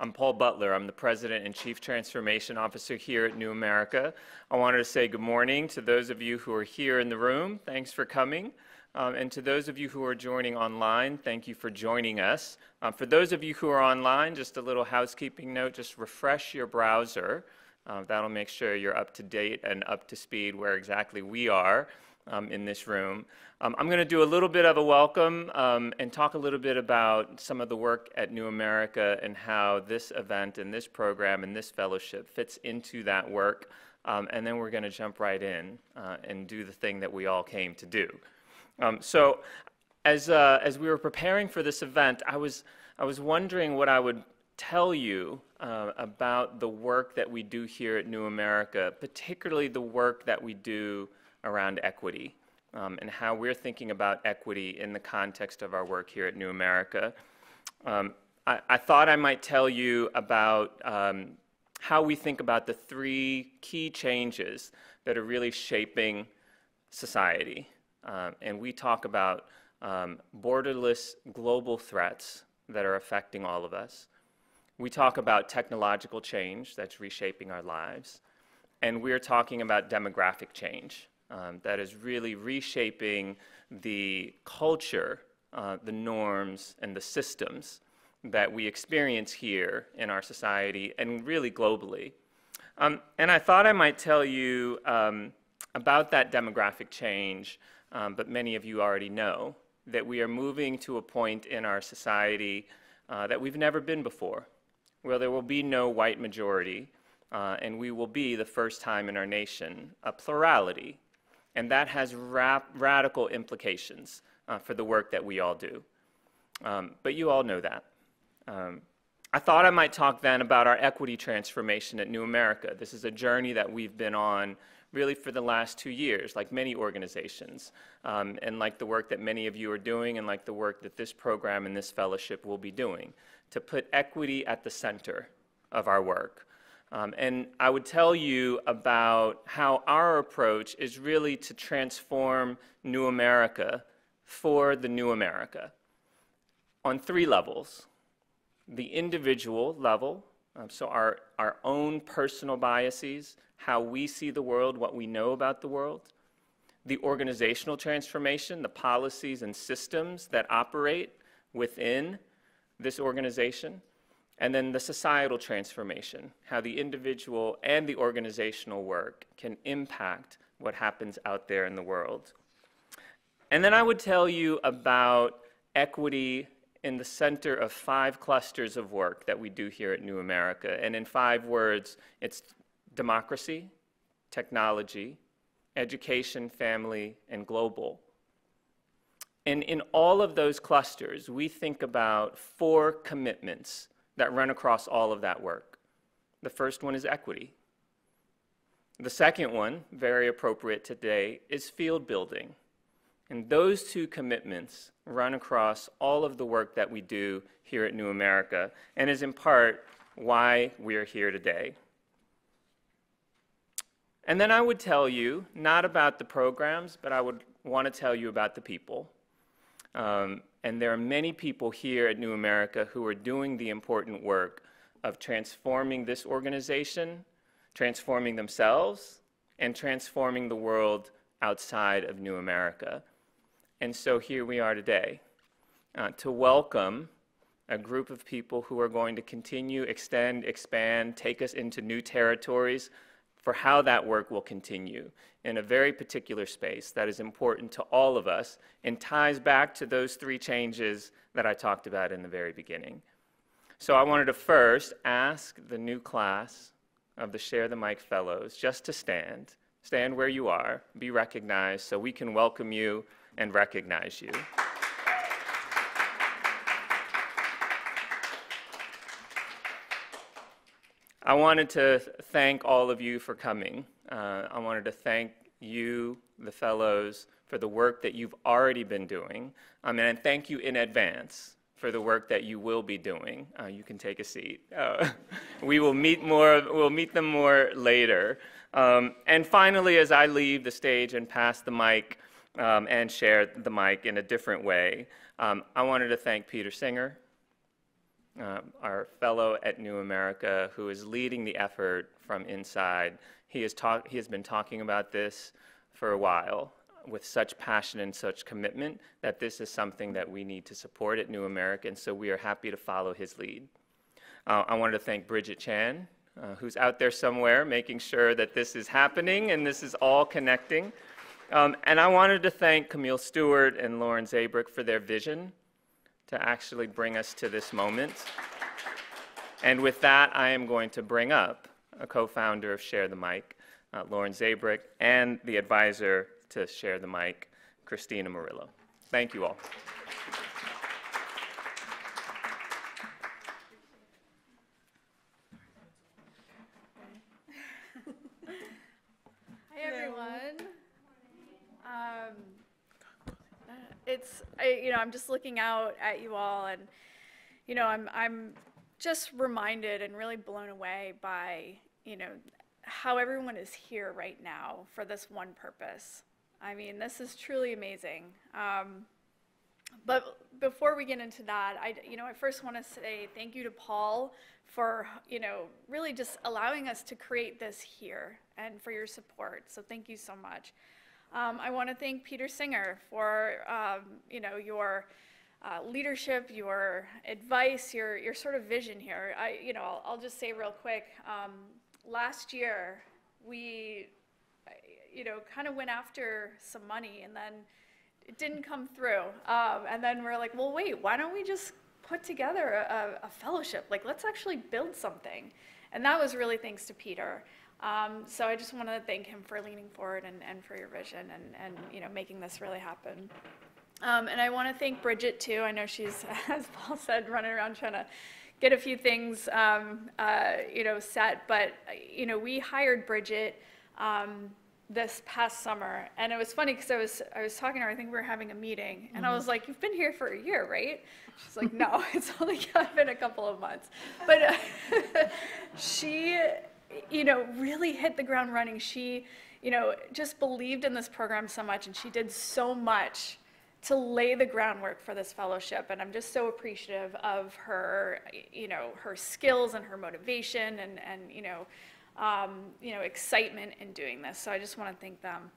I'm Paul Butler. I'm the President and Chief Transformation Officer here at New America. I wanted to say good morning to those of you who are here in the room. Thanks for coming. Um, and to those of you who are joining online, thank you for joining us. Um, for those of you who are online, just a little housekeeping note, just refresh your browser. Uh, that'll make sure you're up to date and up to speed where exactly we are um, in this room. Um, I'm going to do a little bit of a welcome um, and talk a little bit about some of the work at New America and how this event and this program and this fellowship fits into that work. Um, and then we're going to jump right in uh, and do the thing that we all came to do. Um, so, as, uh, as we were preparing for this event, I was, I was wondering what I would tell you uh, about the work that we do here at New America, particularly the work that we do around equity um, and how we're thinking about equity in the context of our work here at New America. Um, I, I, thought I might tell you about um, how we think about the three key changes that are really shaping society. Um, and we talk about um, borderless global threats that are affecting all of us. We talk about technological change that's reshaping our lives. And we're talking about demographic change um, that is really reshaping the culture, uh, the norms, and the systems that we experience here in our society and really globally. Um, and I thought I might tell you um, about that demographic change, um, but many of you already know that we are moving to a point in our society uh, that we've never been before, where there will be no white majority, uh, and we will be the first time in our nation a plurality and that has rap- radical implications uh, for the work that we all do. Um, but you all know that. Um, I thought I might talk then about our equity transformation at New America. This is a journey that we've been on really for the last two years, like many organizations, um, and like the work that many of you are doing, and like the work that this program and this fellowship will be doing, to put equity at the center of our work. Um, and I would tell you about how our approach is really to transform New America for the New America on three levels. The individual level, um, so our, our own personal biases, how we see the world, what we know about the world. The organizational transformation, the policies and systems that operate within this organization and then the societal transformation, how the individual and the organizational work can impact what happens out there in the world. And then I would tell you about equity in the center of five clusters of work that we do here at New America. And in five words, it's democracy, technology, education, family, and global. And in all of those clusters, we think about four commitments that run across all of that work. The first one is equity. The second one, very appropriate today, is field building. And those two commitments run across all of the work that we do here at New America and is in part why we're here today. And then I would tell you, not about the programs, but I would want to tell you about the people. Um, and there are many people here at New America who are doing the important work of transforming this organization, transforming themselves, and transforming the world outside of New America. And so here we are today uh, to welcome a group of people who are going to continue, extend, expand, take us into new territories for how that work will continue in a very particular space that is important to all of us and ties back to those three changes that I talked about in the very beginning. So I wanted to first ask the new class of the Share the Mic Fellows just to stand, stand where you are, be recognized so we can welcome you and recognize you. I wanted to thank all of you for coming. Uh, I wanted to thank you, the fellows, for the work that you've already been doing. Um, and thank you in advance for the work that you will be doing. Uh, you can take a seat. Uh, we will meet more, we'll meet them more later. Um, and finally, as I leave the stage and pass the mic um, and share the mic in a different way, um, I wanted to thank Peter Singer, uh, our fellow at New America, who is leading the effort from inside. He has, talk, he has been talking about this for a while with such passion and such commitment that this is something that we need to support at New America, and so we are happy to follow his lead. Uh, I wanted to thank Bridget Chan, uh, who's out there somewhere making sure that this is happening and this is all connecting. Um, and I wanted to thank Camille Stewart and Lauren Zabierek for their vision to actually bring us to this moment. And with that, I am going to bring up a co-founder of Share the Mic, uh, Lauren Zabierek, and the advisor to Share the Mic, Christina Morillo. Thank you all. Hi, everyone. Um, it's, I, you know, I'm just looking out at you all and, you know, I'm, I'm just reminded and really blown away by, you know, how everyone is here right now for this one purpose. I mean, this is truly amazing. Um, but before we get into that, I, you know, I first want to say thank you to Paul for, you know, really just allowing us to create this here and for your support. So thank you so much. Um, I want to thank Peter Singer for, um, you know, your uh, leadership, your advice, your, your sort of vision here. I, you know, I'll, I'll just say real quick, um, last year, we, you know, kind of went after some money and then it didn't come through. Um, and then we're like, well, wait, why don't we just put together a, a fellowship? Like, let's actually build something. And that was really thanks to Peter. Um, so I just want to thank him for leaning forward and, and for your vision and, and, you know, making this really happen. Um, and I want to thank Bridget too. I know she's, as Paul said, running around trying to get a few things, um, uh, you know, set. But, you know, we hired Bridget um, this past summer, and it was funny because I was I was talking to her. I think we were having a meeting, and I was like, "You've been here for a year, right?" She's like, "No, it's only been a couple of months." But uh, she, you know, really hit the ground running. She, you know, just believed in this program so much, and she did so much to lay the groundwork for this fellowship. And I'm just so appreciative of her, you know, her skills and her motivation, and and you know um, you know, excitement in doing this. So I just want to thank them.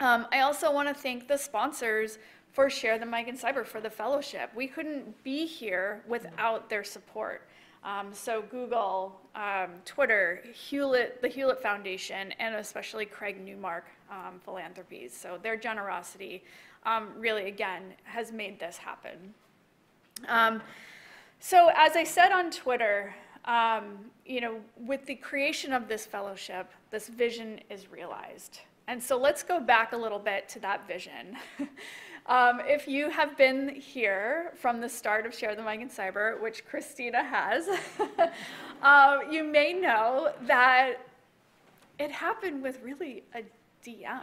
Um, I also want to thank the sponsors for Share the Mic in Cyber for the fellowship. We couldn't be here without their support. Um, so Google, um, Twitter, Hewlett, the Hewlett Foundation, and especially Craig Newmark um, Philanthropies. So their generosity um, really, again, has made this happen. Um, so as I said on Twitter, um, you know, with the creation of this fellowship, this vision is realized. And so let's go back a little bit to that vision. um, if you have been here from the start of Share the Mic in Cyber, which Christina has, uh, you may know that it happened with really a DM.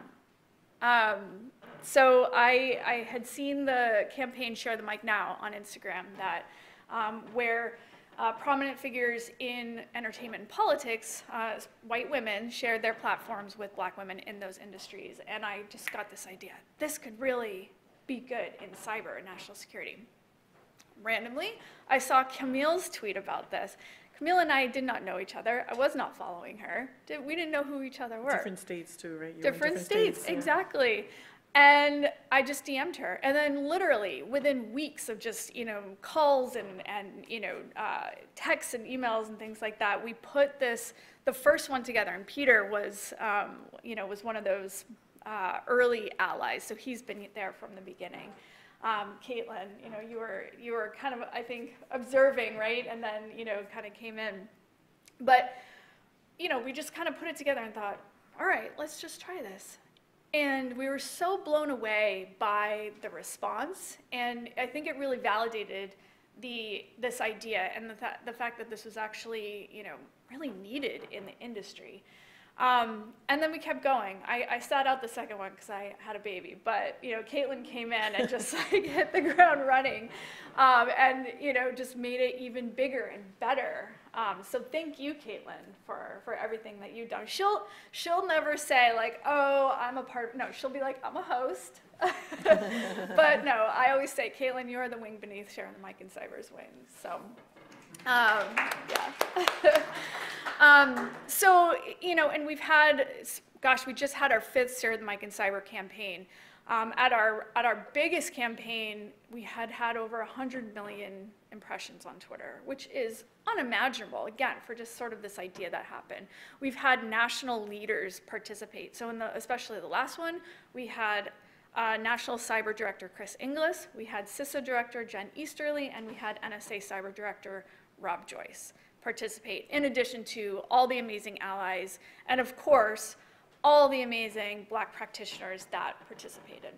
Um, so I, I had seen the campaign Share the Mic Now on Instagram that um, where uh, prominent figures in entertainment and politics, uh, white women, shared their platforms with black women in those industries. And I just got this idea this could really be good in cyber and national security. Randomly, I saw Camille's tweet about this. Camille and I did not know each other. I was not following her. we didn't know who each other were. Different states too, right? Different, different, states, states yeah. exactly. And I just DM'd her. And then literally within weeks of just, you know, calls and, and you know, uh, texts and emails and things like that, we put this, the first one together. And Peter was, um, you know, was one of those uh, early allies. So he's been there from the beginning. Um, Katelyn, you know, you were, you were kind of, I think, observing, right? And then, you know, kind of came in. But, you know, we just kind of put it together and thought, all right, let's just try this. And we were so blown away by the response, and I think it really validated the this idea and the, th the fact that this was actually, you know, really needed in the industry. Um, and then we kept going. I, I sat out the second one because I had a baby, but you know, Katelyn came in and just like hit the ground running, um, and you know, just made it even bigger and better. Um, so thank you, Katelyn, for for everything that you've done. She'll she'll never say like, oh, I'm a part. No, she'll be like, I'm a host. but no, I always say, Katelyn, you're the wing beneath Sharing the Mic and Cyber's wings. So Um, yeah. um, so, you know, and we've had, gosh, we just had our fifth Share the Mic in Cyber campaign. Um, at our at our biggest campaign, we had had over 100 million impressions on Twitter, which is unimaginable. Again, for just sort of this idea that happened. We've had national leaders participate. So in the especially the last one, we had uh, National Cyber Director Chris Inglis, we had CISA Director Jen Easterly, and we had NSA Cyber Director Rob Joyce participate, in addition to all the amazing allies, and of course, all the amazing black practitioners that participated.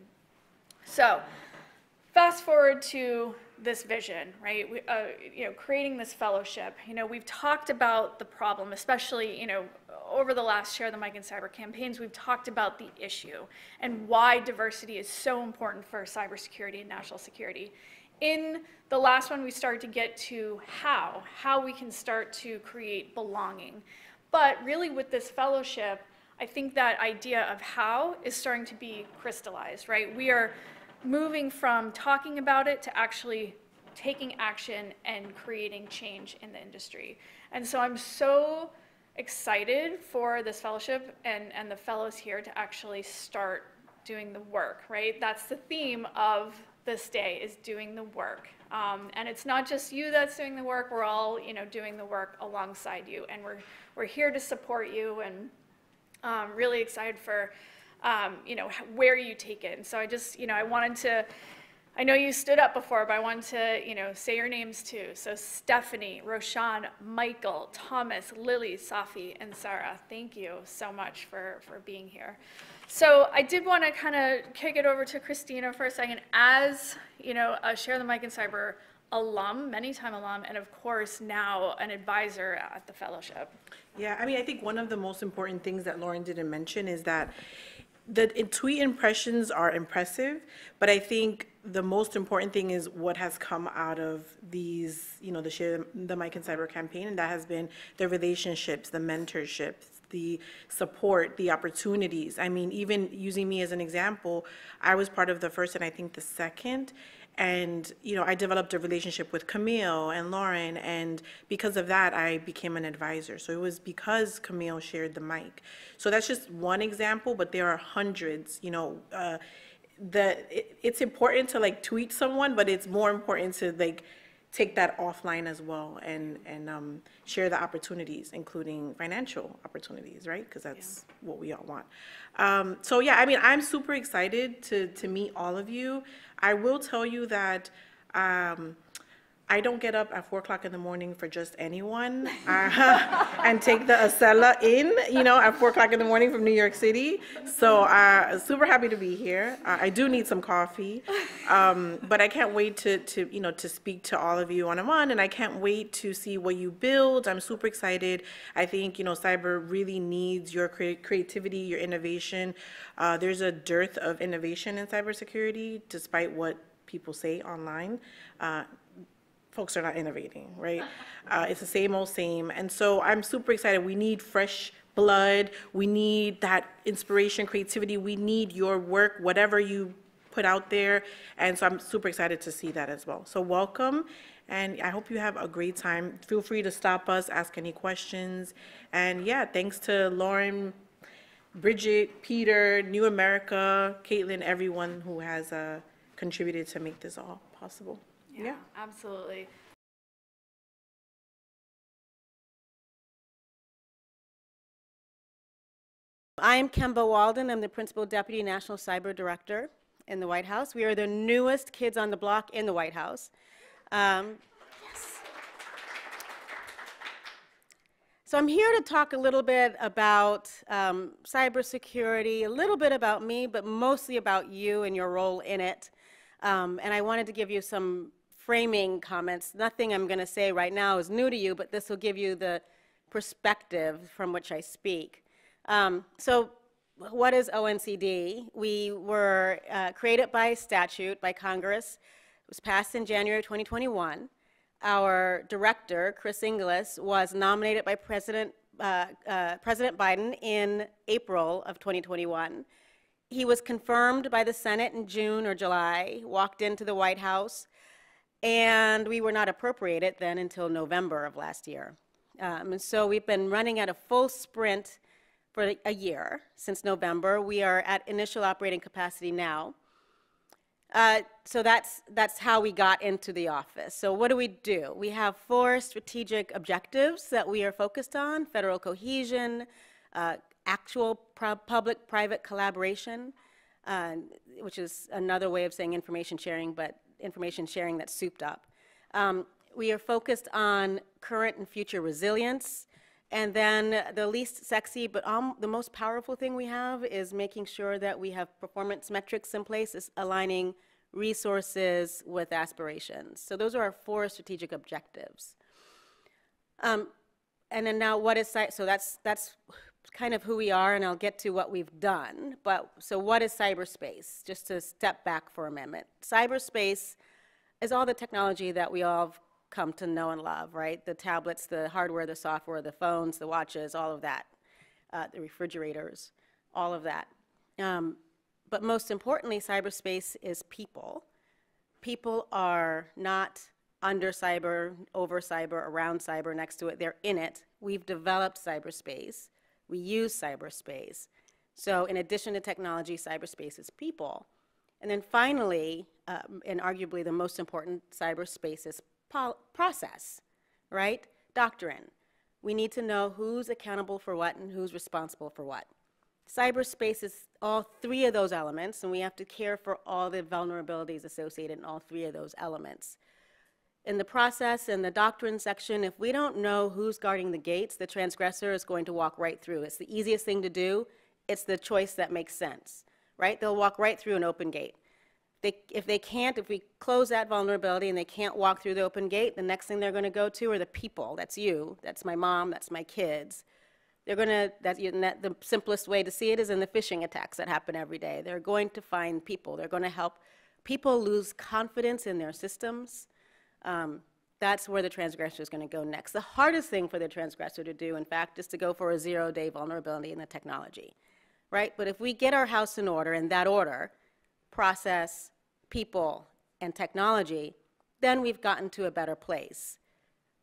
So, fast forward to this vision, right? We, uh, you know, creating this fellowship. You know, we've talked about the problem, especially you know over the last Share the Mic in Cyber campaigns. We've talked about the issue and why diversity is so important for cybersecurity and national security. In the last one, we start to get to how, how we can start to create belonging. But really, with this fellowship, I think that idea of how is starting to be crystallized, right? We are moving from talking about it to actually taking action and creating change in the industry. And so I'm so excited for this fellowship and, and the fellows here to actually start doing the work, right? That's the theme of this day is doing the work. Um, and it's not just you that's doing the work, we're all, you know, doing the work alongside you. And we're, we're here to support you and um, really excited for um, you know, where you take it. And so I just, you know, I wanted to, I know you stood up before, but I wanted to, you know, say your names too. So Stephanie, Roshan, Michael, Thomas, Lily, Safi, and Sarah, thank you so much for, for being here. So I did want to kind of kick it over to Christina for a second. As, you know, a Share the Mic in Cyber alum, many time alum, and of course now an advisor at the fellowship. Yeah, I mean, I think one of the most important things that Lauren didn't mention is that the tweet impressions are impressive, but I think the most important thing is what has come out of these, you know, the share the Mic in Cyber campaign, and that has been the relationships, the mentorships, the support, the opportunities. I mean, even using me as an example, I was part of the first and I think the second, and, you know, I developed a relationship with Camille and Lauren, and because of that, I became an advisor. So it was because Camille shared the mic. So that's just one example, but there are hundreds, you know. Uh, the it, it's important to like tweet someone, but it's more important to like take that offline as well and and um, share the opportunities, including financial opportunities, right? Because that's yeah. what we all want. Um, so yeah, I mean, I'm super excited to to meet all of you. I will tell you that um, I don't get up at four o'clock in the morning for just anyone uh, and take the Acela in, you know, at four o'clock in the morning from New York City. So uh, super happy to be here. Uh, I do need some coffee, um, but I can't wait to, to, you know, to speak to all of you one on one, and I can't wait to see what you build. I'm super excited. I think you know, cyber really needs your cre- creativity, your innovation. Uh, there's a dearth of innovation in cybersecurity, despite what people say online. Uh, folks are not innovating, right? Uh, it's the same old same. And so I'm super excited. We need fresh blood. We need that inspiration, creativity. We need your work, whatever you put out there. And so I'm super excited to see that as well. So welcome. And I hope you have a great time. Feel free to stop us, ask any questions. And yeah, thanks to Lauren, Bridget, Peter, New America, Katelyn, everyone who has uh, contributed to make this all possible. Yeah. Absolutely. I am Kemba Walden. I'm the Principal Deputy National Cyber Director in the White House. We are the newest kids on the block in the White House. Um, yes. So I'm here to talk a little bit about um, cybersecurity, a little bit about me, but mostly about you and your role in it. Um, and I wanted to give you some framing comments. Nothing I'm going to say right now is new to you, but this will give you the perspective from which I speak. Um, so what is ONCD? We were uh, created by statute by Congress. It was passed in January 2021. Our director, Chris Inglis, was nominated by President, uh, uh, President Biden in April of 2021. He was confirmed by the Senate in June or July, walked into the White House, and we were not appropriated then until November of last year. Um, and so we've been running at a full sprint for a year since November. We are at initial operating capacity now. Uh, so that's that's how we got into the office. So what do we do? We have four strategic objectives that we are focused on: federal cohesion, uh, actual public-private collaboration, uh, which is another way of saying information sharing, but information sharing that's souped up. Um, we are focused on current and future resilience. And then the least sexy, but um, the most powerful thing we have is making sure that we have performance metrics in place, is aligning resources with aspirations. So those are our four strategic objectives. Um, and then now what is, so that's, that's kind of who we are, and I'll get to what we've done. But so, what is cyberspace? Just to step back for a minute. Cyberspace is all the technology that we all have come to know and love, right? The tablets, the hardware, the software, the phones, the watches, all of that, uh, the refrigerators, all of that. Um, but most importantly, cyberspace is people. People are not under cyber, over cyber, around cyber, next to it. They're in it. We've developed cyberspace. We use cyberspace. So in addition to technology, cyberspace is people. And then finally, um, and arguably the most important, cyberspace is process, right? Doctrine. We need to know who's accountable for what and who's responsible for what. Cyberspace is all three of those elements, and we have to care for all the vulnerabilities associated in all three of those elements in the process in the doctrine section, if we don't know who's guarding the gates, the transgressor is going to walk right through. It's the easiest thing to do. It's the choice that makes sense, right? They'll walk right through an open gate. They, if they can't, if we close that vulnerability and they can't walk through the open gate, the next thing they're going to go to are the people. That's you. That's my mom. That's my kids. They're going to, that, that, the simplest way to see it is in the phishing attacks that happen every day. They're going to find people. They're going to help people lose confidence in their systems um, that's where the transgressor is going to go next. The hardest thing for the transgressor to do, in fact, is to go for a zero day vulnerability in the technology, right? But if we get our house in order in that order process, people, and technology then we've gotten to a better place.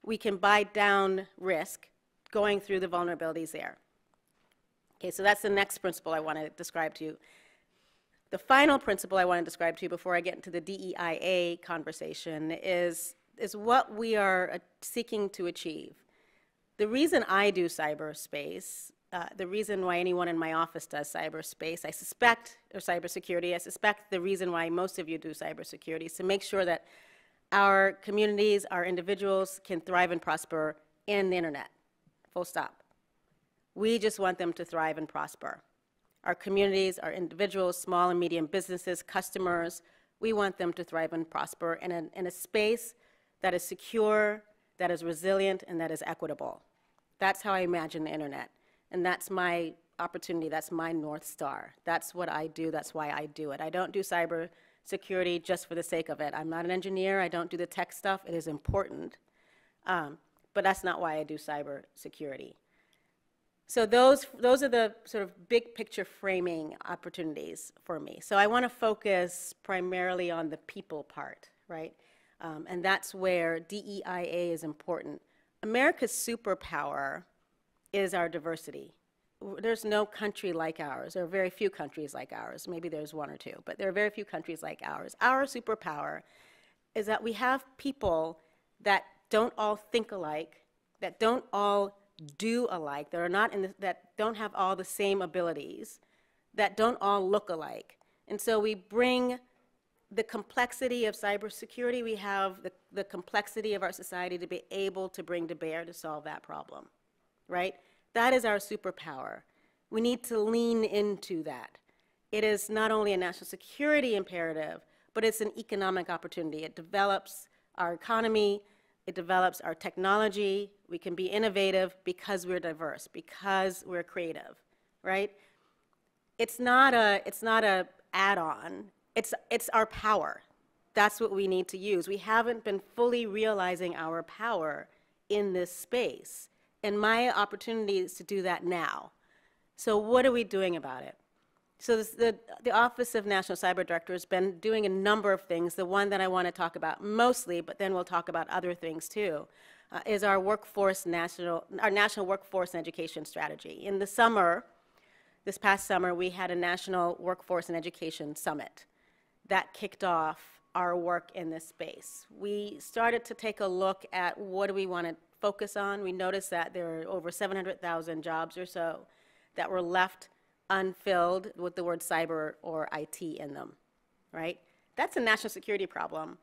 We can buy down risk going through the vulnerabilities there. Okay, so that's the next principle I want to describe to you. The final principle I want to describe to you before I get into the DEIA conversation is, is what we are uh, seeking to achieve. The reason I do cyberspace, uh, the reason why anyone in my office does cyberspace, I suspect, or cybersecurity, I suspect the reason why most of you do cybersecurity is to make sure that our communities, our individuals can thrive and prosper in the internet, full stop. We just want them to thrive and prosper our communities, our individuals, small and medium businesses, customers. We want them to thrive and prosper in a, in a space that is secure, that is resilient, and that is equitable. That's how I imagine the internet. And that's my opportunity, that's my North Star. That's what I do, that's why I do it. I don't do cyber security just for the sake of it. I'm not an engineer, I don't do the tech stuff. It is important. Um, but that's not why I do cyber security. So those, those are the sort of big picture framing opportunities for me. So I want to focus primarily on the people part, right? Um, and that's where DEIA is important. America's superpower is our diversity. There's no country like ours. There are very few countries like ours. Maybe there's one or two, but there are very few countries like ours. Our superpower is that we have people that don't all think alike, that don't all do alike, that are not in the, that don't have all the same abilities, that don't all look alike. And so we bring the complexity of cybersecurity, we have the, the complexity of our society to be able to bring to bear to solve that problem, right? That is our superpower. We need to lean into that. It is not only a national security imperative, but it's an economic opportunity. It develops our economy, it develops our technology. We can be innovative because we're diverse, because we're creative, right? It's not a, it's not a add-on. It's, it's our power. That's what we need to use. We haven't been fully realizing our power in this space. And my opportunity is to do that now. So what are we doing about it? So this, the, the Office of National Cyber Director has been doing a number of things. The one that I want to talk about mostly, but then we'll talk about other things too, uh, is our workforce national, our national workforce and education strategy. In the summer, this past summer, we had a national workforce and education summit that kicked off our work in this space. We started to take a look at what do we want to focus on. We noticed that there are over 700,000 jobs or so that were left unfilled with the word cyber or IT in them, right? That's a national security problem.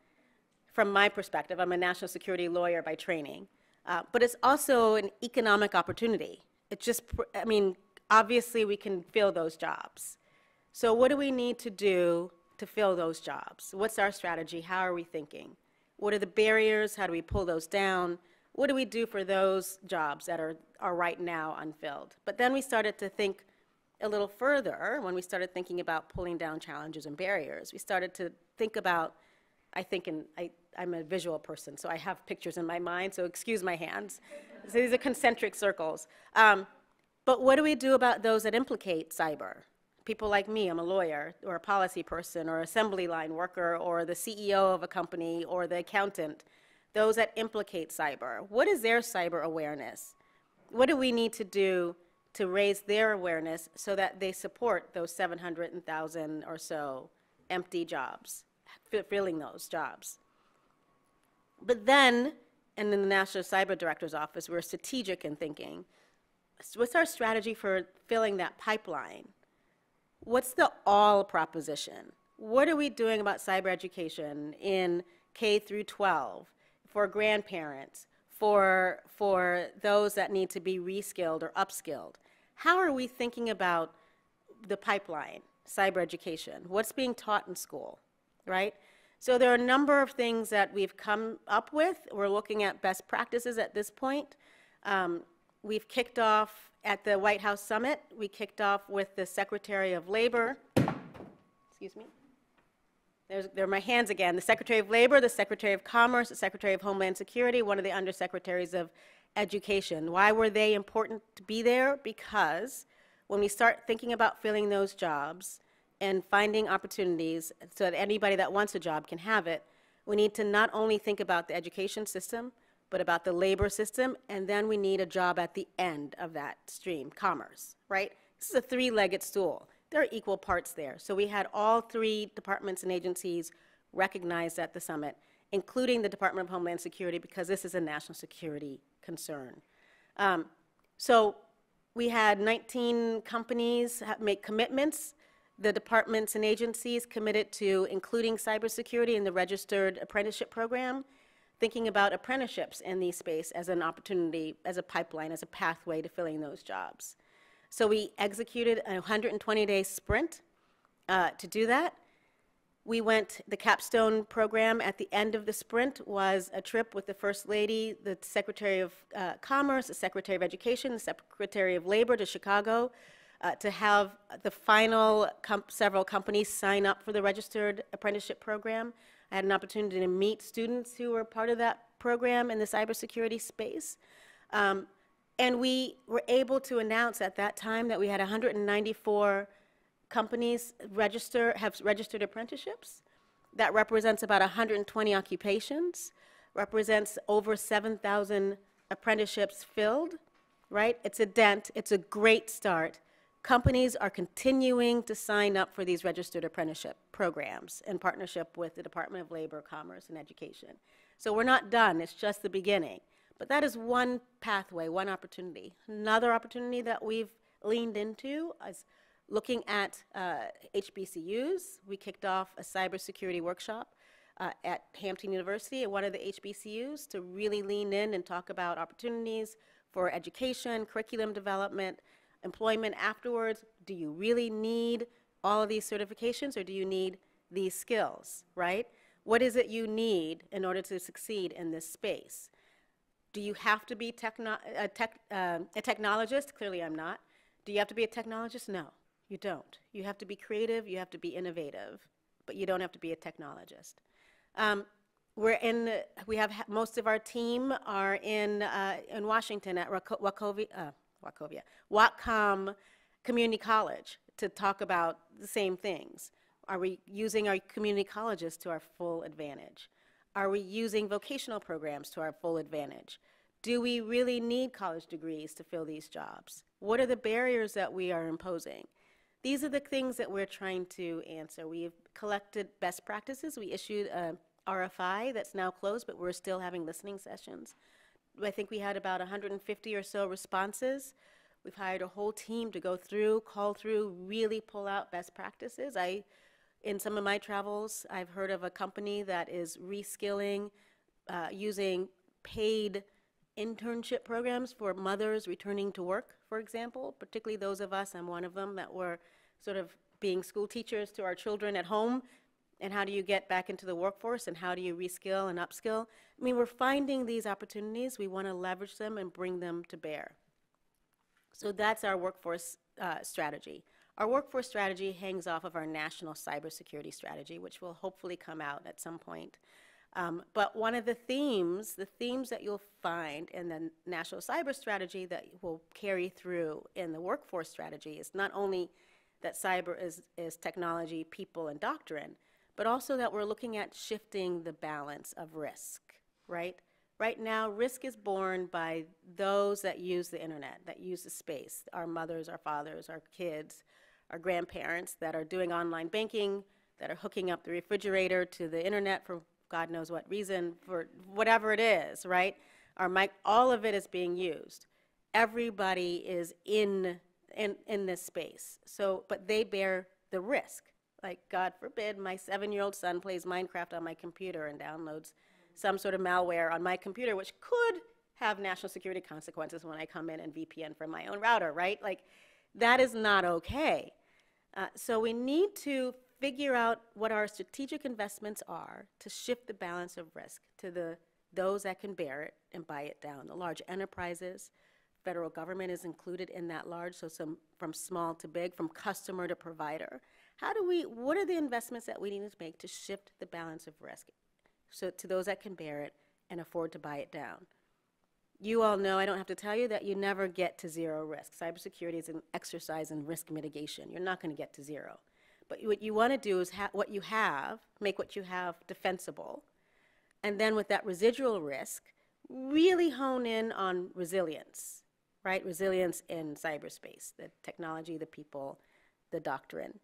From my perspective, I'm a national security lawyer by training, uh, but it's also an economic opportunity. It just, I mean, obviously we can fill those jobs. So what do we need to do to fill those jobs? What's our strategy? How are we thinking? What are the barriers? How do we pull those down? What do we do for those jobs that are, are right now unfilled? But then we started to think a little further when we started thinking about pulling down challenges and barriers. We started to think about, I think, in, I, I'm a visual person, so I have pictures in my mind, so excuse my hands. So these are concentric circles. Um, but what do we do about those that implicate cyber? People like me, I'm a lawyer, or a policy person, or assembly line worker, or the CEO of a company, or the accountant, those that implicate cyber. What is their cyber awareness? What do we need to do to raise their awareness so that they support those 700,000 or so empty jobs, filling those jobs? But then, and in the National Cyber Director's Office, we're strategic in thinking, what's our strategy for filling that pipeline? What's the all proposition? What are we doing about cyber education in K through 12 for grandparents, for, for those that need to be reskilled or upskilled? How are we thinking about the pipeline, cyber education? What's being taught in school, right? So there are a number of things that we've come up with. We're looking at best practices at this point. Um, we've kicked off at the White House Summit, we kicked off with the Secretary of Labor. Excuse me. There's, there are my hands again. The Secretary of Labor, the Secretary of Commerce, the Secretary of Homeland Security, one of the undersecretaries of Education. Why were they important to be there? Because when we start thinking about filling those jobs and finding opportunities so that anybody that wants a job can have it, we need to not only think about the education system, but about the labor system, and then we need a job at the end of that stream, commerce, right? This is a three-legged stool. There are equal parts there. So we had all three departments and agencies recognized at the summit, including the Department of Homeland Security, because this is a national security concern. Um, so we had 19 companies make commitments. The departments and agencies committed to including cybersecurity in the registered apprenticeship program, thinking about apprenticeships in the space as an opportunity, as a pipeline, as a pathway to filling those jobs. So we executed a 120-day sprint uh, to do that. We went, the capstone program at the end of the sprint was a trip with the First Lady, the Secretary of uh, Commerce, the Secretary of Education, the Secretary of Labor to Chicago uh, to have the final several companies sign up for the registered apprenticeship program. I had an opportunity to meet students who were part of that program in the cybersecurity space. Um, and we were able to announce at that time that we had 194 companies register, have registered apprenticeships. That represents about 120 occupations, represents over 7,000 apprenticeships filled, right? It's a dent, it's a great start. Companies are continuing to sign up for these registered apprenticeship programs in partnership with the Department of Labor, Commerce, and Education. So we're not done, it's just the beginning. But that is one pathway, one opportunity. Another opportunity that we've leaned into is looking at uh, HBCUs. We kicked off a cybersecurity workshop uh, at Hampton University at one of the HBCUs to really lean in and talk about opportunities for education, curriculum development, employment afterwards. Do you really need all of these certifications or do you need these skills, right? What is it you need in order to succeed in this space? Do you have to be techno- a, tech, um, a technologist? Clearly, I'm not. Do you have to be a technologist? No, you don't. You have to be creative, you have to be innovative, but you don't have to be a technologist. Um, we're in, we have, most of our team are in, uh, in Washington at Wachovia, uh, Wachovia, Whatcom Community College. to talk about the same things? Are we using our community colleges to our full advantage? Are we using vocational programs to our full advantage? Do we really need college degrees to fill these jobs? What are the barriers that we are imposing? These are the things that we're trying to answer. We've collected best practices. We issued a RFI that's now closed, but we're still having listening sessions. I think we had about 150 or so responses. We've hired a whole team to go through, call through, really pull out best practices. I, in some of my travels, I've heard of a company that is reskilling, uh, using paid internship programs for mothers returning to work, for example, particularly those of us, I'm one of them, that were sort of being school teachers to our children at home. And how do you get back into the workforce and how do you reskill and upskill? I mean, we're finding these opportunities. We want to leverage them and bring them to bear. So that's our workforce uh, strategy. Our workforce strategy hangs off of our national cybersecurity strategy, which will hopefully come out at some point. Um, but one of the themes, the themes that you'll find in the national cyber strategy that will carry through in the workforce strategy is not only that cyber is, is technology, people, and doctrine, but also that we're looking at shifting the balance of risk, right? Right now, risk is borne by those that use the internet, that use the space, our mothers, our fathers, our kids, our grandparents that are doing online banking, that are hooking up the refrigerator to the internet for God knows what reason, for whatever it is, right? Our mic, all of it is being used. Everybody is in, in, in this space. So, but they bear the risk. Like, God forbid, my seven-year-old son plays Minecraft on my computer and downloads some sort of malware on my computer, which could have national security consequences when I come in and VPN from my own router, right? Like, that is not okay. Uh, so we need to figure out what our strategic investments are to shift the balance of risk to the those that can bear it and buy it down. The large enterprises, federal government is included in that large, so some from small to big, from customer to provider. How do we, what are the investments that we need to make to shift the balance of risk so to those that can bear it and afford to buy it down? You all know, I don't have to tell you, that you never get to zero risk. Cybersecurity is an exercise in risk mitigation. You're not going to get to zero. But what you want to do is ha- what you have, make what you have defensible, and then with that residual risk, really hone in on resilience, right? Resilience in cyberspace, the technology, the people, the doctrine.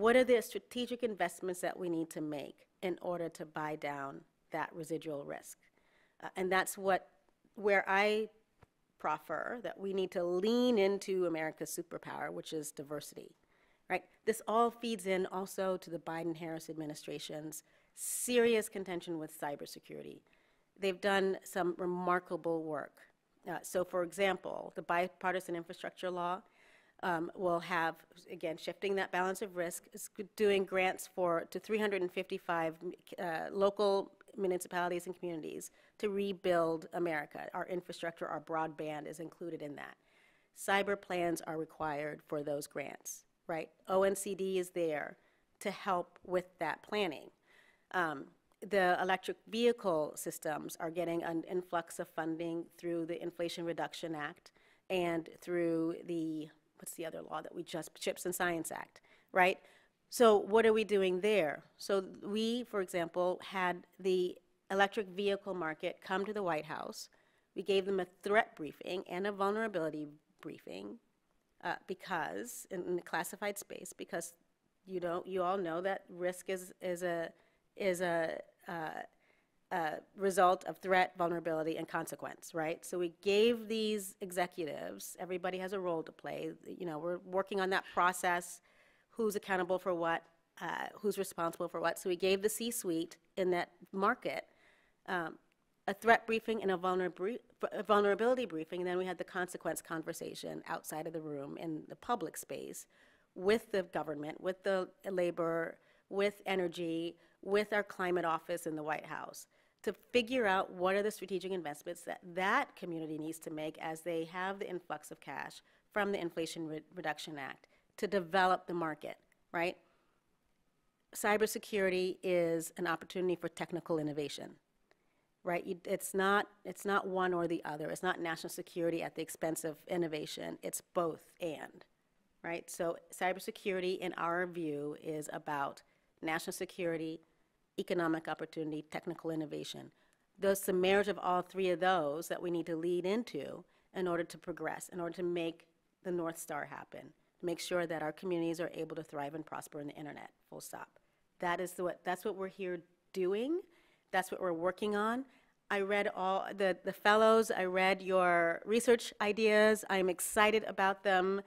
What are the strategic investments that we need to make in order to buy down that residual risk? Uh, and that's what where I proffer that we need to lean into America's superpower, which is diversity right? This all feeds in also to the Biden-Harris administration's serious contention with cybersecurity. They've done some remarkable work. Uh, so, for example, the bipartisan infrastructure law um, will have, again, shifting that balance of risk, is doing grants for to 355 uh, local municipalities and communities to rebuild America. Our infrastructure, our broadband is included in that. Cyber plans are required for those grants right? ONCD is there to help with that planning. Um, the electric vehicle systems are getting an influx of funding through the Inflation Reduction Act and through the, what's the other law that we just, CHIPS and Science Act, right? So what are we doing there? So we, for example, had the electric vehicle market come to the White House. We gave them a threat briefing and a vulnerability briefing uh, because, in, in the classified space, because you don't, you all know that risk is, is a, is a, uh, uh, result of threat, vulnerability, and consequence, right? So we gave these executives, everybody has a role to play. You know, we're working on that process, who's accountable for what, uh, who's responsible for what. So we gave the C-suite in that market um, a threat briefing and a vulnerability briefing, and then we had the consequence conversation outside of the room in the public space with the government, with the labor, with energy, with our climate office in the White House to figure out what are the strategic investments that that community needs to make as they have the influx of cash from the Inflation Re- Reduction Act to develop the market, right? Cybersecurity is an opportunity for technical innovation right? You, it's not it's not one or the other. It's not national security at the expense of innovation. It's both and, right? So cybersecurity, in our view, is about national security, economic opportunity, technical innovation. Those, the marriage of all three of those that we need to lead into in order to progress, in order to make the North Star happen, to make sure that our communities are able to thrive and prosper in the internet, full stop. That is the, what, that's what we're here doing. That's what we're working on. I read all the, the fellows, I read your research ideas. I'm excited about them.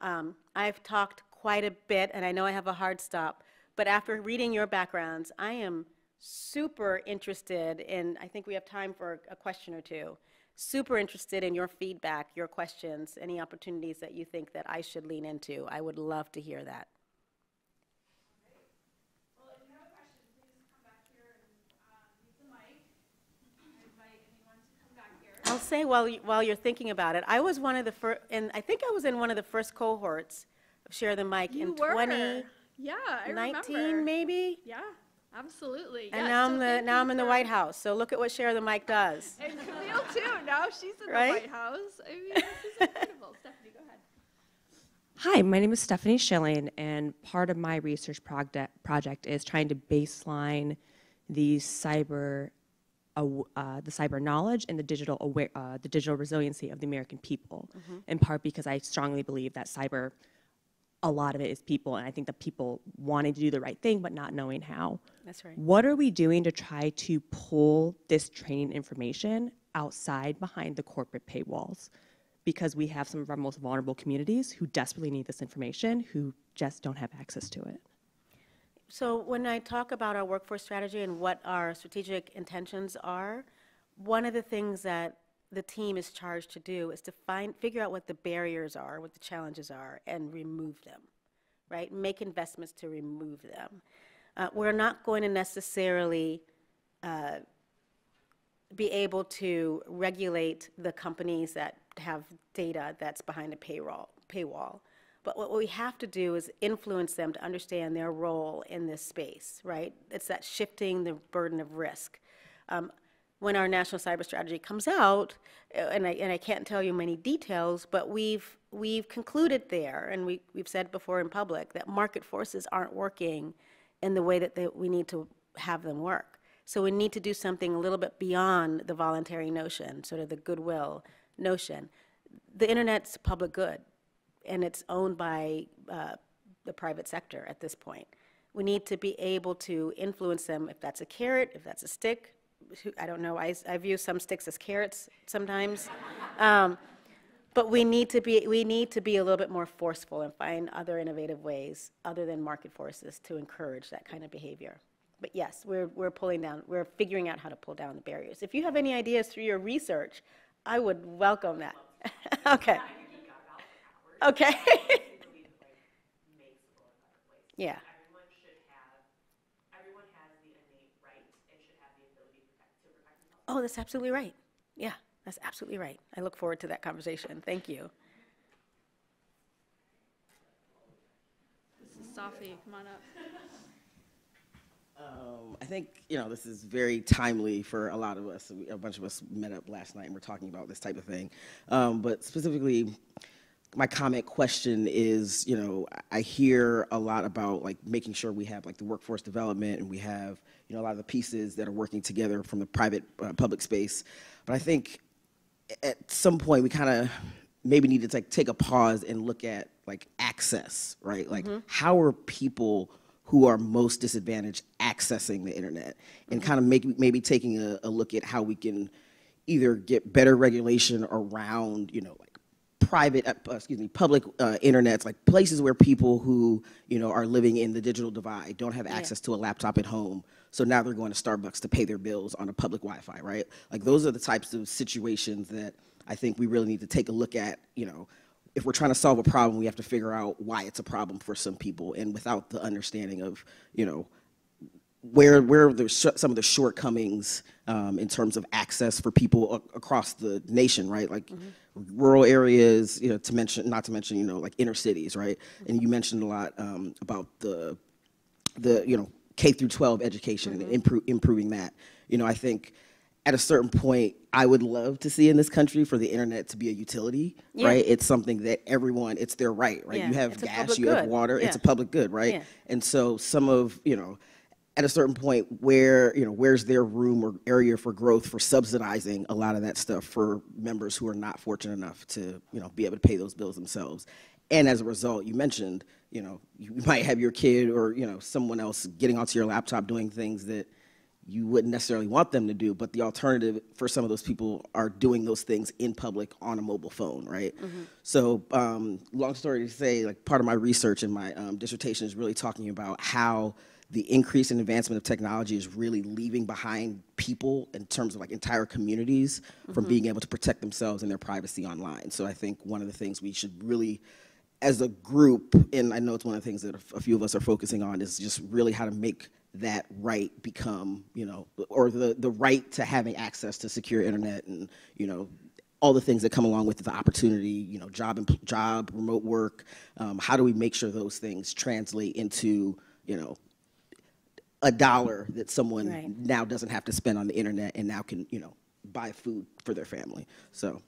Um, I've talked quite a bit, and I know I have a hard stop, but after reading your backgrounds, I am super interested in, I think we have time for a question or two, super interested in your feedback, your questions, any opportunities that you think that I should lean into. I would love to hear that. Well, if you have a question, please come back here and, uh, use the mic. I invite anyone to come back here. I'll say while, you- while you're thinking about it, I was one of the first, and I think I was in one of the first cohorts of Share the Mic in You were. 2019, Yeah, I remember. maybe? Yeah, absolutely. And Yeah, now so I'm the, now I'm in the White House, so look at what Share the Mic does. And Camille too. Now she's in Right? the White House. I mean, this is incredible. Stephanie, go ahead. Hi, my name is Stephanie Schilling, and part of my research project, project is trying to baseline the cyber, aw- uh, the cyber knowledge and the digital aware, uh, the digital resiliency of the American people. In part because I strongly believe that cyber, a lot of it is people, and I think that people wanting to do the right thing but not knowing how. That's right. What are we doing to try to pull this training information outside behind the corporate paywalls? Because we have some of our most vulnerable communities who desperately need this information, who just don't have access to it. So when I talk about our workforce strategy and what our strategic intentions are, one of the things that the team is charged to do is to find, figure out what the barriers are, what the challenges are, and remove them, right? Make investments to remove them. Uh, we're not going to necessarily uh, be able to regulate the companies that have data that's behind a payroll, paywall. But what we have to do is influence them to understand their role in this space, right? It's that shifting the burden of risk. Um, when our national cyber strategy comes out, uh, and I, and I can't tell you many details, but we've, we've concluded there, and we, we've said before in public, that market forces aren't working in the way that they, we need to have them work. So we need to do something a little bit beyond the voluntary notion, sort of the goodwill notion. The internet's public good, and it's owned by uh, the private sector at this point. We need to be able to influence them, if that's a carrot, if that's a stick, I don't know, I, I view some sticks as carrots sometimes. Um, But we need to be, we need to be a little bit more forceful and find other innovative ways, other than market forces, to encourage that kind of behavior. But yes, we're, we're pulling down, we're figuring out how to pull down the barriers. If you have any ideas through your research, I would welcome that. Okay. Okay. Yeah. Everyone should have, everyone has the innate right and should have the ability to protect, to protect themselves. Oh, that's absolutely right. Yeah, that's absolutely right. I look forward to that conversation. Thank you. This is Safi. Come on up. Um, I think, you know, this is very timely for a lot of us. We- A bunch of us met up last night and we're talking about this type of thing. Um, but specifically, my comment question is, you know, I- hear a lot about like making sure we have like the workforce development and we have, you know, a lot of the pieces that are working together from the private, uh, public space. But I think at some point we kind of maybe need to like take a pause and look at like access, right? Like how are people who are most disadvantaged accessing the internet and kind of make, maybe taking a, a look at how we can either get better regulation around, you know, private, uh, excuse me, public uh, internets, like places where people who, you know, are living in the digital divide don't have access to a laptop at home. So now they're going to Starbucks to pay their bills on a public Wi-Fi, right? Like those are the types of situations that I think we really need to take a look at, you know, if we're trying to solve a problem, we have to figure out why it's a problem for some people and without the understanding of, you know, where where the sh- some of the shortcomings um, in terms of access for people across the nation, right? Like rural areas, you know, to mention not to mention you know like inner cities, right? And you mentioned a lot um, about the the you know K through 12 education and improve, improving that. You know, I think at a certain point, I would love to see in this country for the internet to be a utility, Yeah. right? It's something that everyone, it's their right, right? Yeah, You have it's gas, you have good. water, it's a public good, right? Yeah. And so some of, you know, at a certain point where, you know, where's there room or area for growth for subsidizing a lot of that stuff for members who are not fortunate enough to, you know, be able to pay those bills themselves. And as a result, you mentioned, you know, you might have your kid or, you know, someone else getting onto your laptop doing things that you wouldn't necessarily want them to do, but the alternative for some of those people are doing those things in public on a mobile phone, right? So, um, long story to say, like part of my research and my um, dissertation is really talking about how the increase and advancement of technology is really leaving behind people in terms of like entire communities from being able to protect themselves and their privacy online. So I think one of the things we should really as a group, and I know it's one of the things that a a few of us are focusing on, is just really how to make that right become, you know, or the, the right to having access to secure internet and, you know, all the things that come along with the opportunity, you know, job, and job, remote work. Um, how do we make sure those things translate into, you know, a dollar that someone Right. now doesn't have to spend on the internet and now can, you know, buy food for their family. So.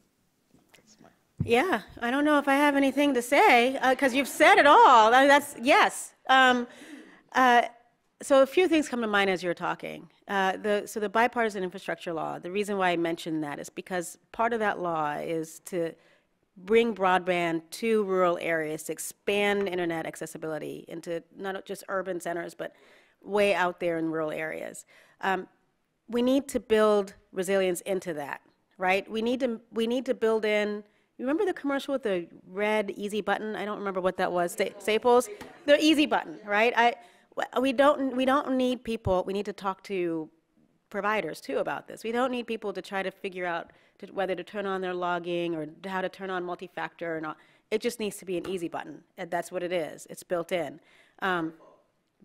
Yeah, I don't know if I have anything to say, because you've said it all. That's, yes. Um, uh, So a few things come to mind as you're talking. Uh, The, so the bipartisan infrastructure law, the reason why I mentioned that is because part of that law is to bring broadband to rural areas, to expand internet accessibility into not just urban centers, but way out there in rural areas. Um, we need to build resilience into that, right? We need to, we need to build in, you remember the commercial with the red easy button? I don't remember what that was, Sta- Staples? The easy button, right? I, we don't, we don't need people, we need to talk to providers too about this. We don't need people to try to figure out to, whether to turn on their logging or how to turn on multi-factor or not. It just needs to be an easy button, and that's what it is. It's built in. Um,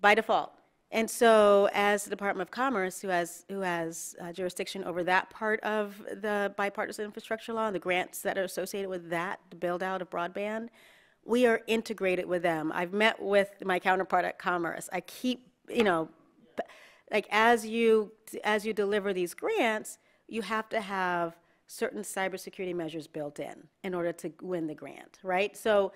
by default. And so, as the Department of Commerce, who has, who has uh, jurisdiction over that part of the bipartisan infrastructure law, and the grants that are associated with that, the build-out of broadband, we are integrated with them. I've met with my counterpart at Commerce. I keep, you know, like, as you, as you deliver these grants, you have to have certain cybersecurity measures built in, in order to win the grant, right? So,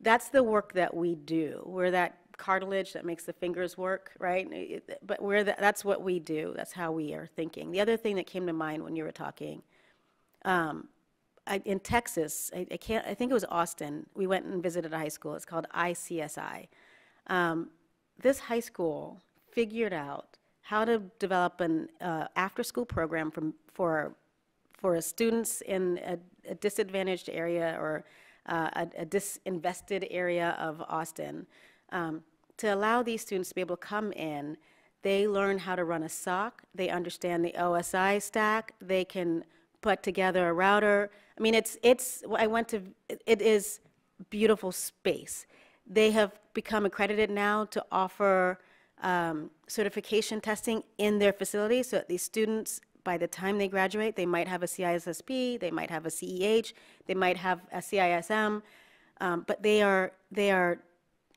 that's the work that we do. We're that cartilage that makes the fingers work, right? It- But we're, the- that's what we do. That's how we are thinking. The other thing that came to mind when you were talking, um, I- in Texas, I I can't, I think it was Austin, we went and visited a high school. It's called ICSI. Um, This high school figured out how to develop an uh, after-school program from, for for students in a, a disadvantaged area or uh, a, a disinvested area of Austin, um, to allow these students to be able to come in. They learn how to run a SOC. They understand the OSI stack. They can put together a router. I mean, it's it's. I went to. it- is beautiful space. They have become accredited now to offer um, certification testing in their facility so that these students, by the time they graduate, they might have a CISSP, they might have a CEH, they might have a CISM, um, but they are, they are,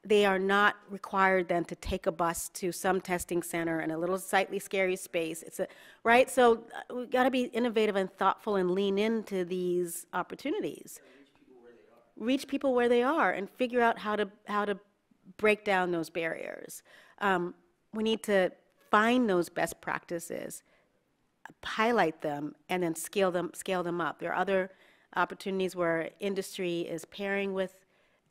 they are not required then to take a bus to some testing center in a little slightly scary space. It's a, right? So uh, we've got to be innovative and thoughtful and lean into these opportunities reach people where they are and figure out how to how to break down those barriers. Um, we need to find those best practices, highlight them, and then scale them scale them up. There are other opportunities where industry is pairing with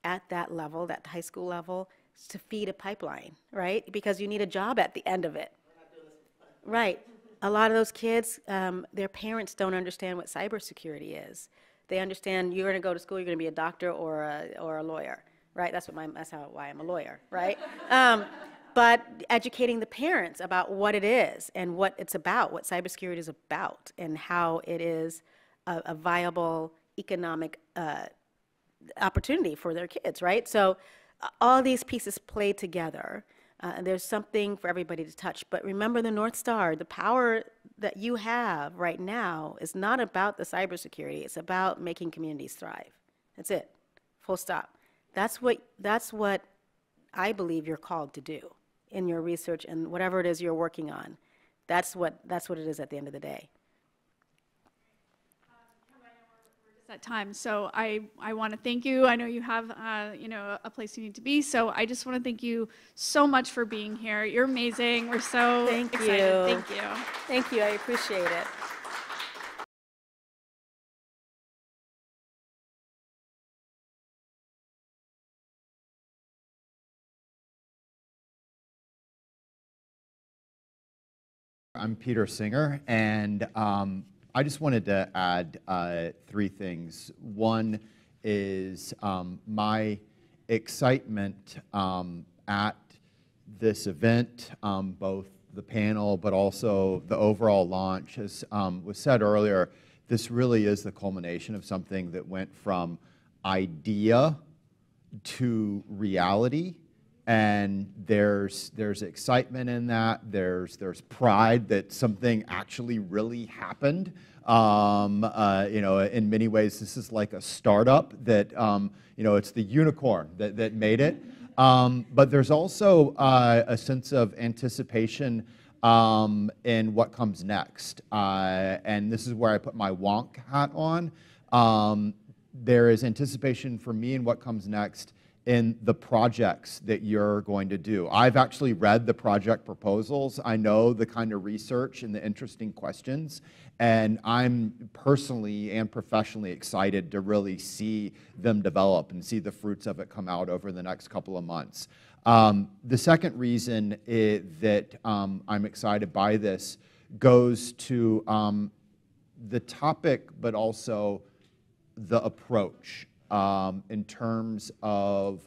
at that level, that high school level, to feed a pipeline, right? Because you need a job at the end of it. Right. A lot of those kids, um, their parents don't understand what cybersecurity is. They understand you're going to go to school, you're going to be a doctor or a, or a lawyer, right? That's what my, that's how, why I'm a lawyer, right? Um, but educating the parents about what it is and what it's about, what cybersecurity is about, and how it is a, a viable economic uh, opportunity for their kids, right? So uh, all these pieces play together. Uh, and there's something for everybody to touch. But remember the North Star, the power that you have right now is not about the cybersecurity. It's about making communities thrive. That's it. Full stop. That's what, that's what I believe you're called to do in your research and whatever it is you're working on. That's what, that's what it is at the end of the day. That time. So I, I want to thank you. I know you have, uh, you know, a place you need to be. So I just want to thank you so much for being here. You're amazing. We're so Thank excited. you. Thank you. Thank you, I appreciate it. I'm Peter Singer, and um, I just wanted to add uh, three things. One is um, my excitement um, at this event, um, both the panel, but also the overall launch. As um, was said earlier, this really is the culmination of something that went from idea to reality and there's there's excitement in that. There's there's pride that something actually really happened. Um, uh, you know in many ways this is like a startup that um, you know it's the unicorn that, that made it. Um, but there's also uh, a sense of anticipation um, in what comes next. Uh, and this is where I put my wonk hat on. Um, there is anticipation for me in what comes next in the projects that you're going to do. I've actually read the project proposals. I know the kind of research and the interesting questions, and I'm personally and professionally excited to really see them develop and see the fruits of it come out over the next couple of months. Um, the second reason that um, I'm excited by this goes to um, the topic, but also the approach um, in terms of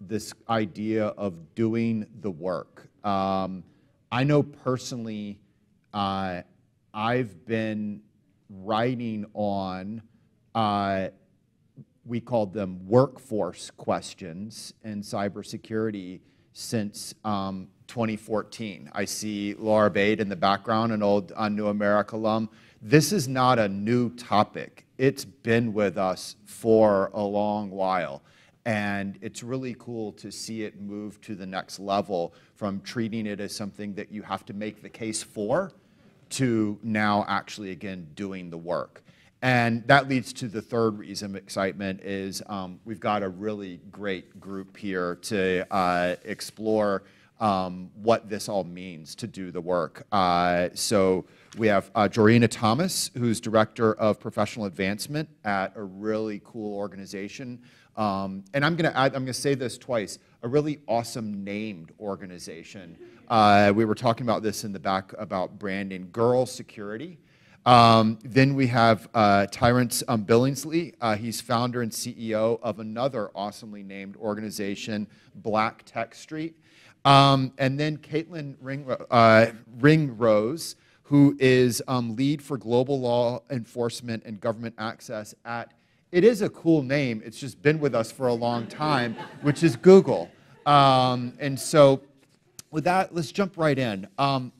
this idea of doing the work. Um, I know personally, uh, I've been writing on, uh, we called them workforce questions in cybersecurity since um, 2014. I see Laura Bate in the background, an old uh, New America alum. This is not a new topic. It's been with us for a long while. And it's really cool to see it move to the next level from treating it as something that you have to make the case for to now actually, again, doing the work. And that leads to the third reason excitement is um, we've got a really great group here to uh, explore um, what this all means to do the work. Uh, so we have uh, Jorhena Thomas, who's Director of Professional Advancement at a really cool organization. Um, and I'm going to add, I'm to say this twice, a really awesome named organization. Uh, we were talking about this in the back about branding, Girl Security. Um, then we have uh, Tyrance um, Billingsley. Uh, he's founder and CEO of another awesomely named organization, Black Tech Street. Um, and then Katelyn Ring, uh, Ringrose, who is um, lead for global law enforcement and government access at, it is a cool name, it's just been with us for a long time, which is Google. Um, and so with that, let's jump right in. Um,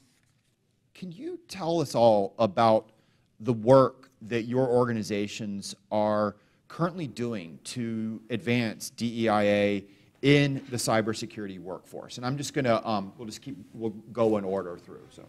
can you tell us all about the work that your organizations are currently doing to advance DEIA in the cybersecurity workforce? And I'm just going to, um, we'll just keep, we'll go in order through. So.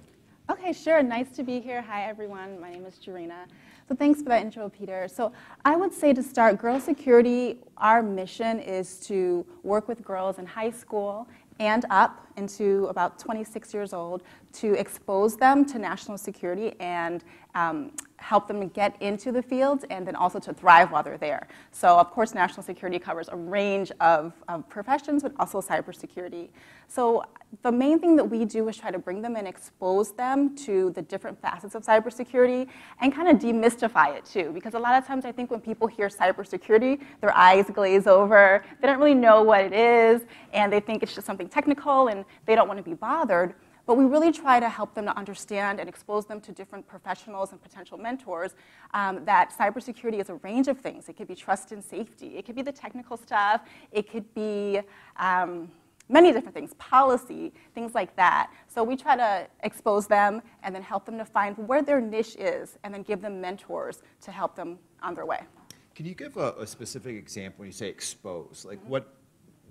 Okay, sure. Nice to be here. Hi, everyone. My name is Jorhena. So thanks for that intro, Peter. So I would say to start, Girl Security, our mission is to work with girls in high school and up into about 26 years old to expose them to national security and um, help them get into the fields and then also to thrive while they're there. So of course national security covers a range of, of professions but also cybersecurity. So the main thing that we do is try to bring them and expose them to the different facets of cybersecurity and kind of demystify it too. Because a lot of times I think when people hear cybersecurity, their eyes glaze over. They don't really know what it is and they think it's just something technical and they don't want to be bothered. But we really try to help them to understand and expose them to different professionals and potential mentors um, that cybersecurity is a range of things. It could be trust and safety. It could be the technical stuff. It could be um, many different things, policy, things like that. So we try to expose them and then help them to find where their niche is and then give them mentors to help them on their way. Can you give a, a specific example when you say expose? Like what,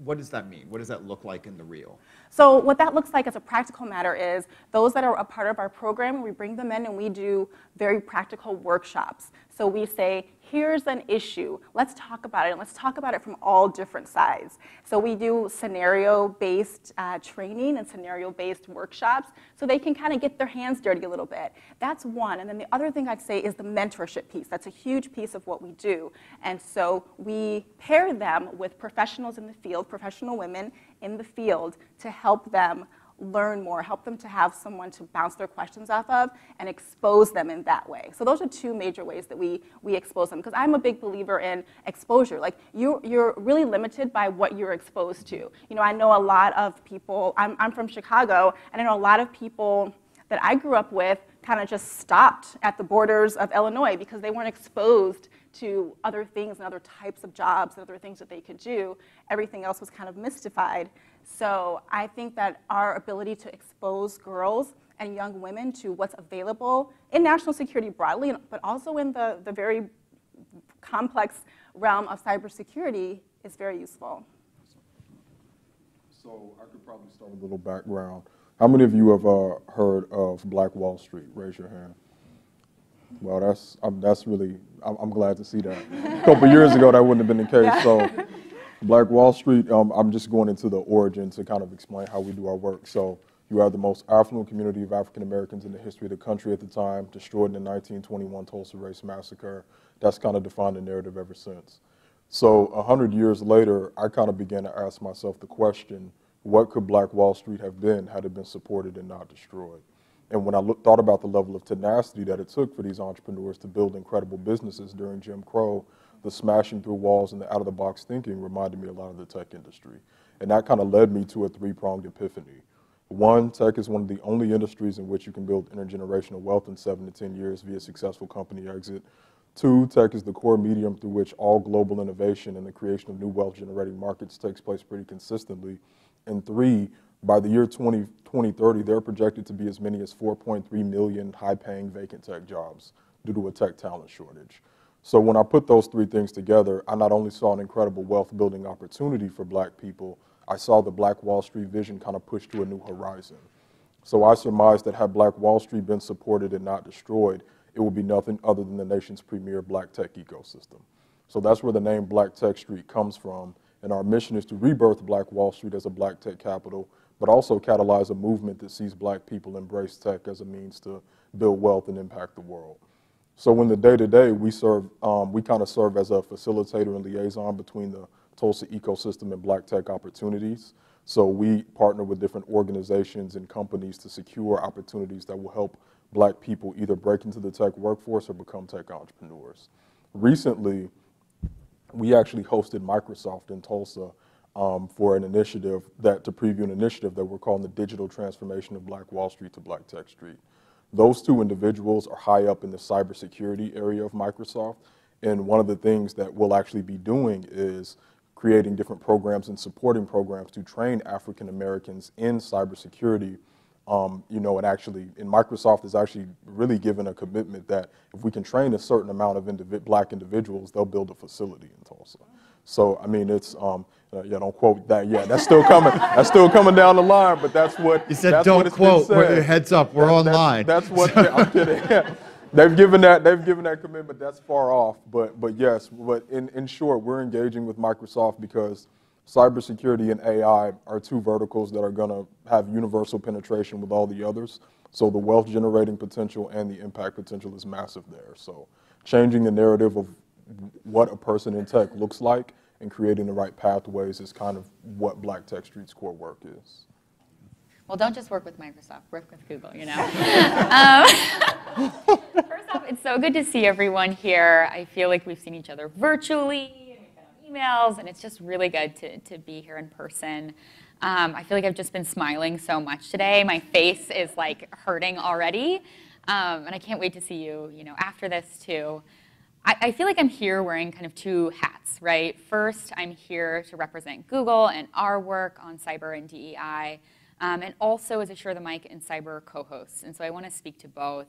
what does that mean? What does that look like in the real? So what that looks like as a practical matter is those that are a part of our program, we bring them in and we do very practical workshops. So we say, here's an issue. Let's talk about it, and let's talk about it from all different sides. So we do scenario-based uh, training and scenario-based workshops so they can kind of get their hands dirty a little bit. That's one. And then the other thing I'd say is the mentorship piece. That's a huge piece of what we do. And so we pair them with professionals in the field, professional women in the field to help them learn more, help them to have someone to bounce their questions off of and expose them in that way. So those are two major ways that we, we expose them. Because I'm a big believer in exposure. Like you, you're really limited by what you're exposed to. You know, I know a lot of people, I'm, I'm from Chicago, and I know a lot of people that I grew up with kind of just stopped at the borders of Illinois because they weren't exposed to other things and other types of jobs and other things that they could do. Everything else was kind of mystified. So I think that our ability to expose girls and young women to what's available in national security broadly, but also in the, the very complex realm of cybersecurity is very useful. So I could probably start with a little background. How many of you have uh, heard of Black Wall Street? Raise your hand. Well, that's um, that's really I'm, I'm, glad to see that. A couple years ago, that wouldn't have been the case. Yeah. So Black Wall Street, um, I'm just going into the origin to kind of explain how we do our work. So you have the most affluent community of African Americans in the history of the country at the time, destroyed in the 1921 Tulsa Race Massacre. That's kind of defined the narrative ever since. So 100 years later, I kind of began to ask myself the question, what could Black Wall Street have been had it been supported and not destroyed? And when I look, thought about the level of tenacity that it took for these entrepreneurs to build incredible businesses during Jim Crow, the smashing through walls and the out of the box thinking reminded me a lot of the tech industry. And that kind of led me to a three pronged epiphany. One, tech is one of the only industries in which you can build intergenerational wealth in seven to 10 years via successful company exit. Two, tech is the core medium through which all global innovation and the creation of new wealth generating markets takes place pretty consistently. And three, by the year 20, 2030, they're projected to be as many as 4.3 million high paying vacant tech jobs due to a tech talent shortage. So when I put those three things together, I not only saw an incredible wealth building opportunity for black people, I saw the Black Wall Street vision kind of push to a new horizon. So I surmised that had Black Wall Street been supported and not destroyed, it would be nothing other than the nation's premier black tech ecosystem. So that's where the name Black Tech Street comes from. And our mission is to rebirth Black Wall Street as a black tech capital, but also catalyze a movement that sees black people embrace tech as a means to build wealth and impact the world. So in the day-to-day, we serve, um, we kind of serve as a facilitator and liaison between the Tulsa ecosystem and black tech opportunities. So we partner with different organizations and companies to secure opportunities that will help black people either break into the tech workforce or become tech entrepreneurs. Recently, we actually hosted Microsoft in Tulsa um, for an initiative that to preview an initiative that we're calling the digital transformation of Black Wall Street to Black Tech Street. Those two individuals are high up in the cybersecurity area of Microsoft. And one of the things that we'll actually be doing is creating different programs and supporting programs to train African Americans in cybersecurity. Um, you know, and actually, and Microsoft is actually really given a commitment that if we can train a certain amount of black individuals, they'll build a facility in Tulsa. So, I mean, it's, um, uh, yeah, don't quote that yet. That's still coming. that's still coming down the line. But that's what you said. Don't quote. We're, heads up. We're that, online. That's, that's what I'm kidding. they've given that. They've given that commitment. That's far off. But but yes. But in in short, we're engaging with Microsoft because cybersecurity and AI are two verticals that are going to have universal penetration with all the others. So the wealth generating potential and the impact potential is massive there. So changing the narrative of what a person in tech looks like and creating the right pathways is kind of what Black Tech Street's core work is. Well, don't just work with Microsoft, work with Google, you know. um, first off, it's so good to see everyone here. I feel like we've seen each other virtually, and we've been emails, and it's just really good to, to be here in person. Um, I feel like I've just been smiling so much today. My face is like hurting already, um, and I can't wait to see you, you know, after this too. I, I, feel like I'm here wearing kind of two hats, right? First, I'm here to represent Google and our work on cyber and DEI, um, and also as a Share the Mic in Cyber co-host. And so I want to speak to both.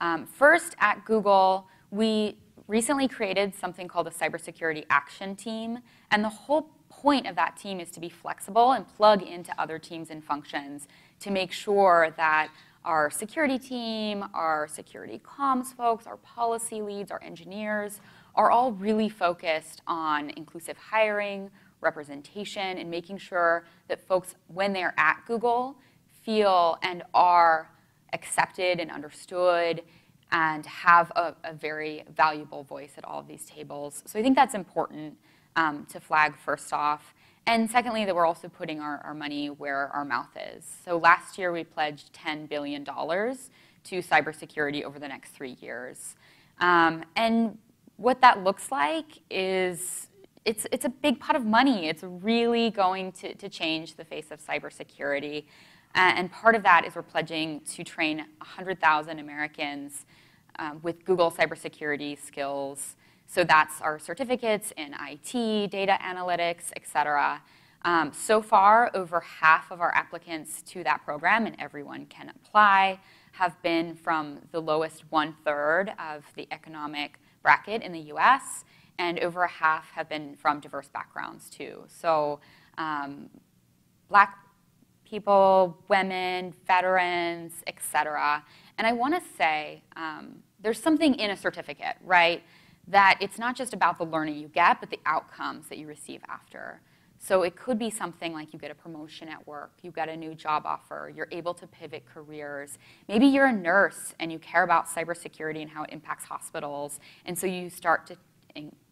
Um, first, at Google, we recently created something called a Cybersecurity Action Team, and the whole point of that team is to be flexible and plug into other teams and functions to make sure that our security team, our security comms folks, our policy leads, our engineers are all really focused on inclusive hiring, representation, and making sure that folks, when they're at Google, feel and are accepted and understood and have a, a very valuable voice at all of these tables. So I think that's important um, to flag first off. And secondly, that we're also putting our, our money where our mouth is. So last year we pledged $10 billion to cybersecurity over the next three years. Um, and what that looks like is it's, it's a big pot of money. It's really going to, to change the face of cybersecurity. Uh, and part of that is we're pledging to train 100,000 Americans um, with Google cybersecurity skills. So that's our certificates in IT, data analytics, et cetera. Um, so far, over half of our applicants to that program, and everyone can apply, have been from the lowest one third of the economic bracket in the US, and over a half have been from diverse backgrounds too. So um, black people, women, veterans, et cetera. And I want to say um, there's something in a certificate, right? That it's not just about the learning you get, but the outcomes that you receive after. So it could be something like you get a promotion at work, you get a new job offer, you're able to pivot careers. Maybe you're a nurse and you care about cybersecurity and how it impacts hospitals, and so you start to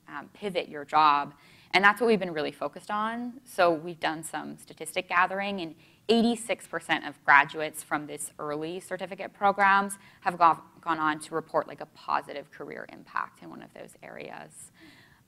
um, pivot your job. And that's what we've been really focused on. So we've done some statistic gathering, and 86% of graduates from this early certificate programs have gone, gone on to report like a positive career impact in one of those areas.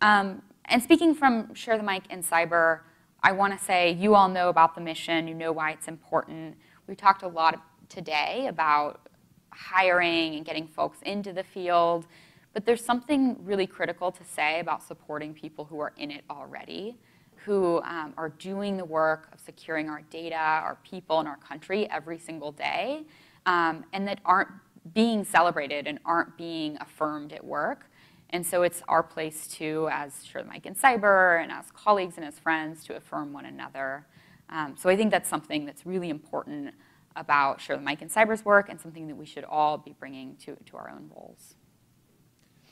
Um, and speaking from Share the Mic in Cyber, I want to say you all know about the mission, you know why it's important. We talked a lot today about hiring and getting folks into the field, but there's something really critical to say about supporting people who are in it already who um, are doing the work of securing our data, our people, and our country every single day, um, and that aren't being celebrated and aren't being affirmed at work. And so it's our place to, as Share Mic in Cyber and as colleagues and as friends, to affirm one another. Um, so I think that's something that's really important about the Mic in Cyber's work and something that we should all be bringing to, to our own roles.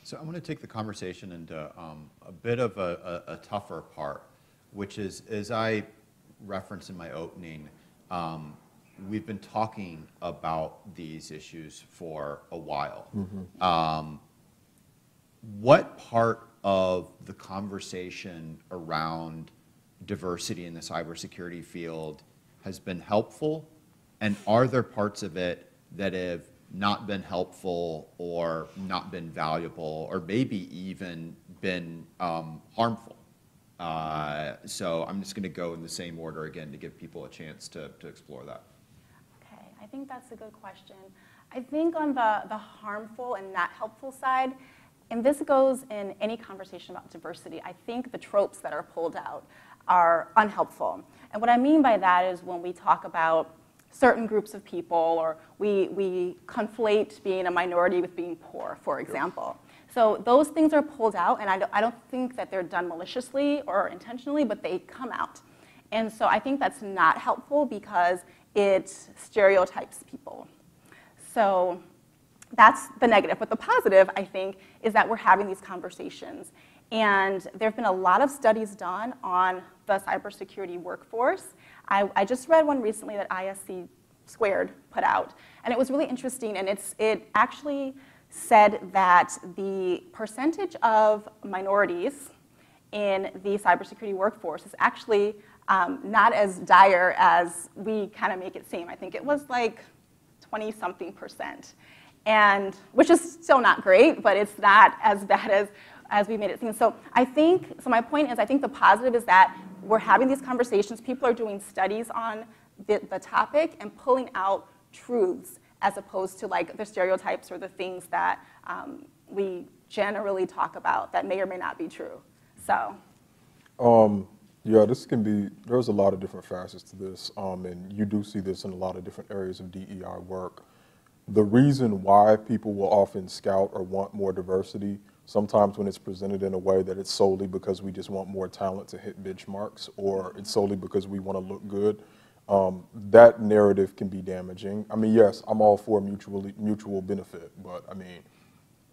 So I want to take the conversation into um, a bit of a, a, a tougher part which is, as I referenced in my opening, um, we've been talking about these issues for a while. Mm-hmm. Um, what part of the conversation around diversity in the cybersecurity field has been helpful? And are there parts of it that have not been helpful or not been valuable or maybe even been um, harmful? Uh, so I'm just going to go in the same order again to give people a chance to, to explore that. Okay, I think that's a good question. I think on the, the harmful and not helpful side, and this goes in any conversation about diversity, I think the tropes that are pulled out are unhelpful. And what I mean by that is when we talk about certain groups of people or we, we conflate being a minority with being poor, for example. So those things are pulled out, and I don't, I don't think that they're done maliciously or intentionally, but they come out. And so I think that's not helpful because it stereotypes people. So that's the negative. But the positive, I think, is that we're having these conversations. And there have been a lot of studies done on the cybersecurity workforce. I, I just read one recently that ISC Squared put out, and it was really interesting. And it's, it actually said that the percentage of minorities in the cybersecurity workforce is actually um, not as dire as we kind of make it seem. I think it was like 20 something percent, and which is still not great, but it's not as bad as as we made it seem. So I think so. My point is, I think the positive is that we're having these conversations. People are doing studies on the, the topic and pulling out truths as opposed to like the stereotypes or the things that um, we generally talk about that may or may not be true. So. Um, yeah, this can be, there's a lot of different facets to this, um, and you do see this in a lot of different areas of DEI work. The reason why people will often scout or want more diversity, sometimes when it's presented in a way that it's solely because we just want more talent to hit benchmarks, or it's solely because we want to look good, um, that narrative can be damaging. I mean, yes, I'm all for mutually, mutual benefit, but I mean,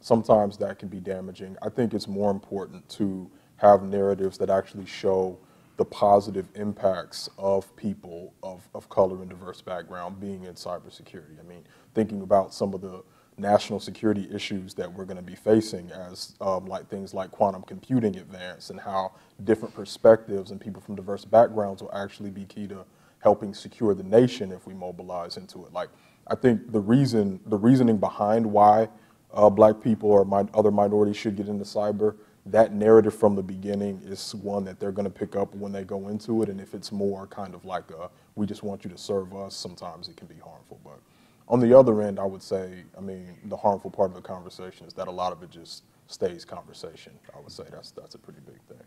sometimes that can be damaging. I think it's more important to have narratives that actually show the positive impacts of people of, of color and diverse background being in cybersecurity. I mean, thinking about some of the national security issues that we're going to be facing as um, like things like quantum computing advance and how different perspectives and people from diverse backgrounds will actually be key to helping secure the nation if we mobilize into it. Like, I think the reason, the reasoning behind why uh, black people or mi- other minorities should get into cyber, that narrative from the beginning is one that they're going to pick up when they go into it. And if it's more kind of like a, we just want you to serve us, sometimes it can be harmful. But on the other end, I would say, I mean, the harmful part of the conversation is that a lot of it just stays conversation. I would say that's that's a pretty big thing.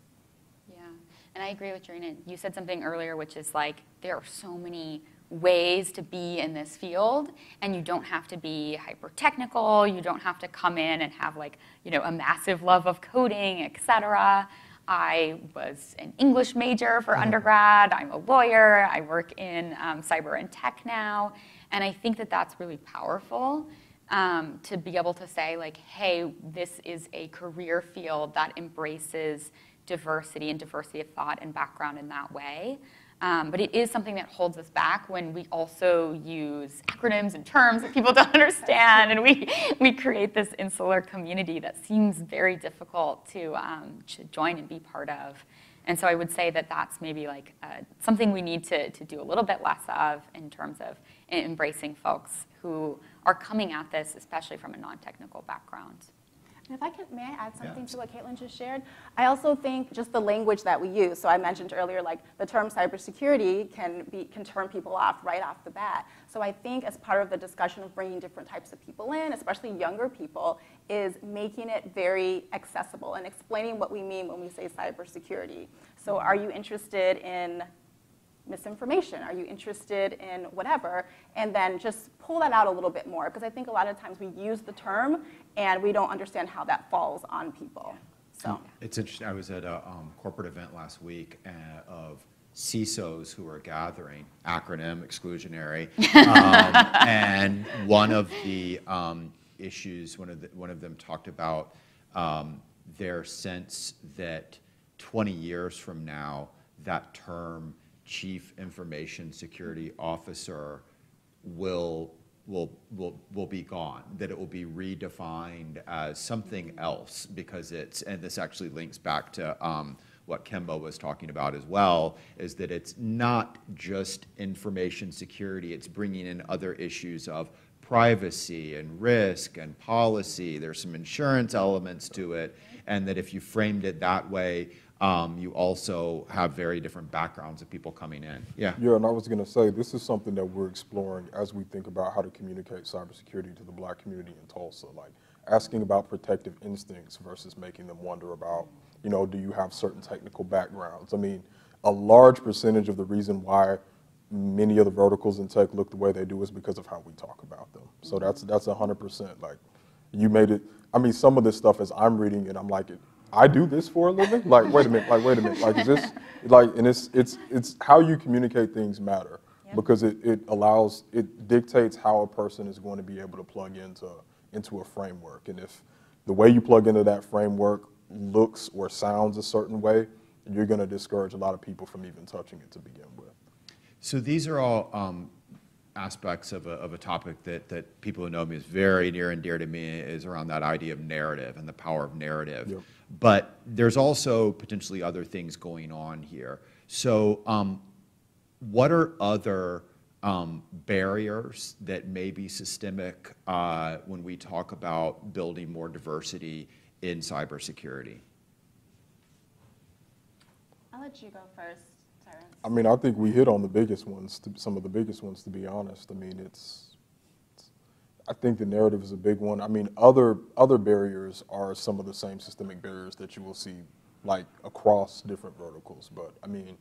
And I agree with Jorhena. You said something earlier, which is like there are so many ways to be in this field, and you don't have to be hyper technical. You don't have to come in and have like you know a massive love of coding, et cetera. I was an English major for undergrad. I'm a lawyer. I work in um, cyber and tech now, and I think that that's really powerful um, to be able to say like, hey, this is a career field that embraces diversity and diversity of thought and background in that way. Um, but it is something that holds us back when we also use acronyms and terms that people don't understand, and we, we create this insular community that seems very difficult to, um, to join and be part of. And so I would say that that's maybe like uh, something we need to, to do a little bit less of in terms of embracing folks who are coming at this, especially from a non-technical background. If I can, may I add something to what Katelyn just shared? I also think just the language that we use. So I mentioned earlier, like the term cybersecurity can be can turn people off right off the bat. So I think as part of the discussion of bringing different types of people in, especially younger people, is making it very accessible and explaining what we mean when we say cybersecurity. So are you interested in misinformation? Are you interested in whatever? And then just pull that out a little bit more because I think a lot of times we use the term and we don't understand how that falls on people. So It's interesting, I was at a um, corporate event last week uh, of CISOs who were gathering, acronym exclusionary. Um, And one of the um, issues, one of, the- one of them talked about um, their sense that 20 years from now, that term, Chief Information Security Officer, will, will, will, will be gone, that it will be redefined as something else because it's, and this actually links back to um, what Kemba was talking about as well, is that it's not just information security, it's bringing in other issues of privacy and risk and policy. There's some insurance elements to it, and that if you framed it that way, um, you also have very different backgrounds of people coming in. Yeah. Yeah, and I was going to say, this is something that we're exploring as we think about how to communicate cybersecurity to the black community in Tulsa. Like asking about protective instincts versus making them wonder about, you know, do you have certain technical backgrounds? I mean, a large percentage of the reason why many of the verticals in tech look the way they do is because of how we talk about them. So that's that's 100%. Like, you made it. I mean, some of this stuff as I'm reading it, I'm like, I do this for a living. Like, wait a minute. Like, wait a minute. Like, is this like? And it's it's it's how you communicate things matter because it, it allows it dictates how a person is going to be able to plug into into a framework. And if the way you plug into that framework looks or sounds a certain way, you're going to discourage a lot of people from even touching it to begin with. So these are all um, aspects of a, of a topic that, that people who know me is very near and dear to me is around that idea of narrative and the power of narrative. Yep. But there's also potentially other things going on here. So um, what are other um, barriers that may be systemic uh, when we talk about building more diversity in cybersecurity? I'll let you go first, Tyrance. I mean, I think we hit on the biggest ones, to, some of the biggest ones, to be honest. I mean, it's, it's, I think the narrative is a big one. I mean, other, other barriers are some of the same systemic barriers that you will see, like, across different verticals. But, I mean,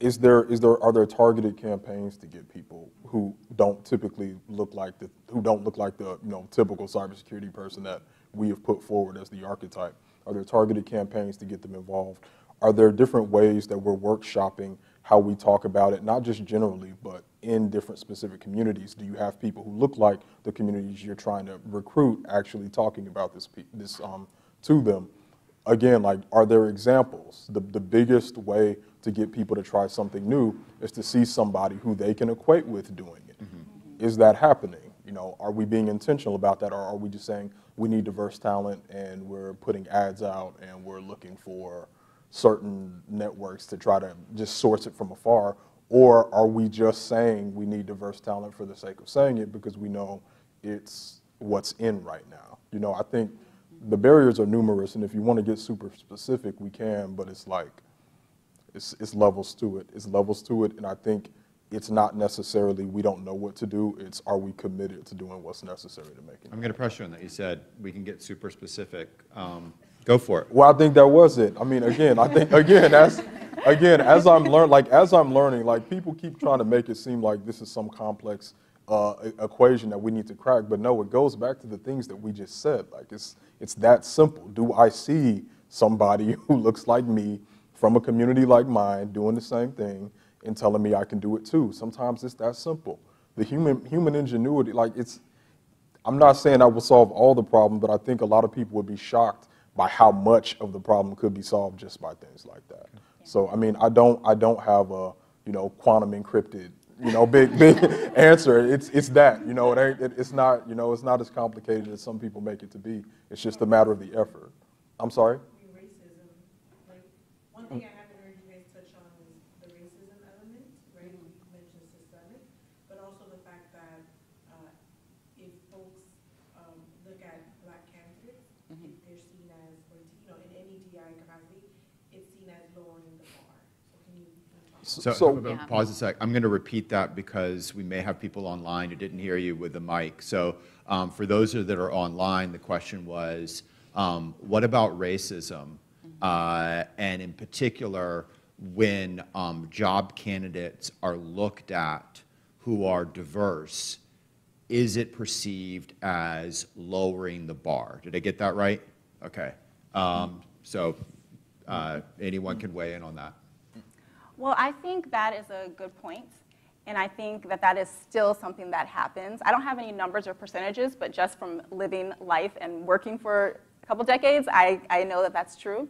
is there, is there, are there targeted campaigns to get people who don't typically look like the, who don't look like the, you know, typical cybersecurity person that we have put forward as the archetype? Are there targeted campaigns to get them involved? Are there different ways that we're workshopping how we talk about it, not just generally, but in different specific communities? Do you have people who look like the communities you're trying to recruit actually talking about this, this um, to them? Again, like, are there examples? The, the biggest way to get people to try something new is to see somebody who they can equate with doing it. Is that happening? You know, are we being intentional about that, or are we just saying we need diverse talent and we're putting ads out and we're looking for certain networks to try to just source it from afar? Or are we just saying we need diverse talent for the sake of saying it because we know it's what's in right now? You know, I think the barriers are numerous, and if you want to get super specific, we can, but it's like, it's, it's levels to it. It's levels to it, and I think it's not necessarily we don't know what to do. It's are we committed to doing what's necessary to make it. I'm going to press you on that. You said we can get super specific. Um, Go for it. Well, I think that was it. I mean, again, I think again as again as I'm learn like as I'm learning, like people keep trying to make it seem like this is some complex uh, equation that we need to crack, but no, it goes back to the things that we just said. Like it's it's that simple. Do I see somebody who looks like me from a community like mine doing the same thing and telling me I can do it too? Sometimes it's that simple. The human human ingenuity, like it's I'm not saying I will solve all the problem, but I think a lot of people would be shocked by how much of the problem could be solved just by things like that. So I mean, I don't I don't have a you know quantum encrypted you know big big answer. It's it's that you know it ain't it, it's not you know it's not as complicated as some people make it to be. It's just a matter of the effort. I'm sorry. racism, like, one thing I haven't heard you guys touch on is the racism element, right? You mentioned systemic, but also the fact that, uh, if folks, um, look at black candidates, if they're seen as, or, you know, in any DI capacity, it's seen as lowering the bar. So can you, can? So, So- uh, pause a sec. I'm going to repeat that because we may have people online who didn't hear you with the mic. So um, for those that are online, the question was, um, what about racism? Uh, and in particular, when um, job candidates are looked at who are diverse, is it perceived as lowering the bar? Did I get that right? Okay. Um, so uh, anyone can weigh in on that. Well, I think that is a good point, and I think that that is still something that happens. I don't have any numbers or percentages, but just from living life and working for a couple decades, I, I know that that's true.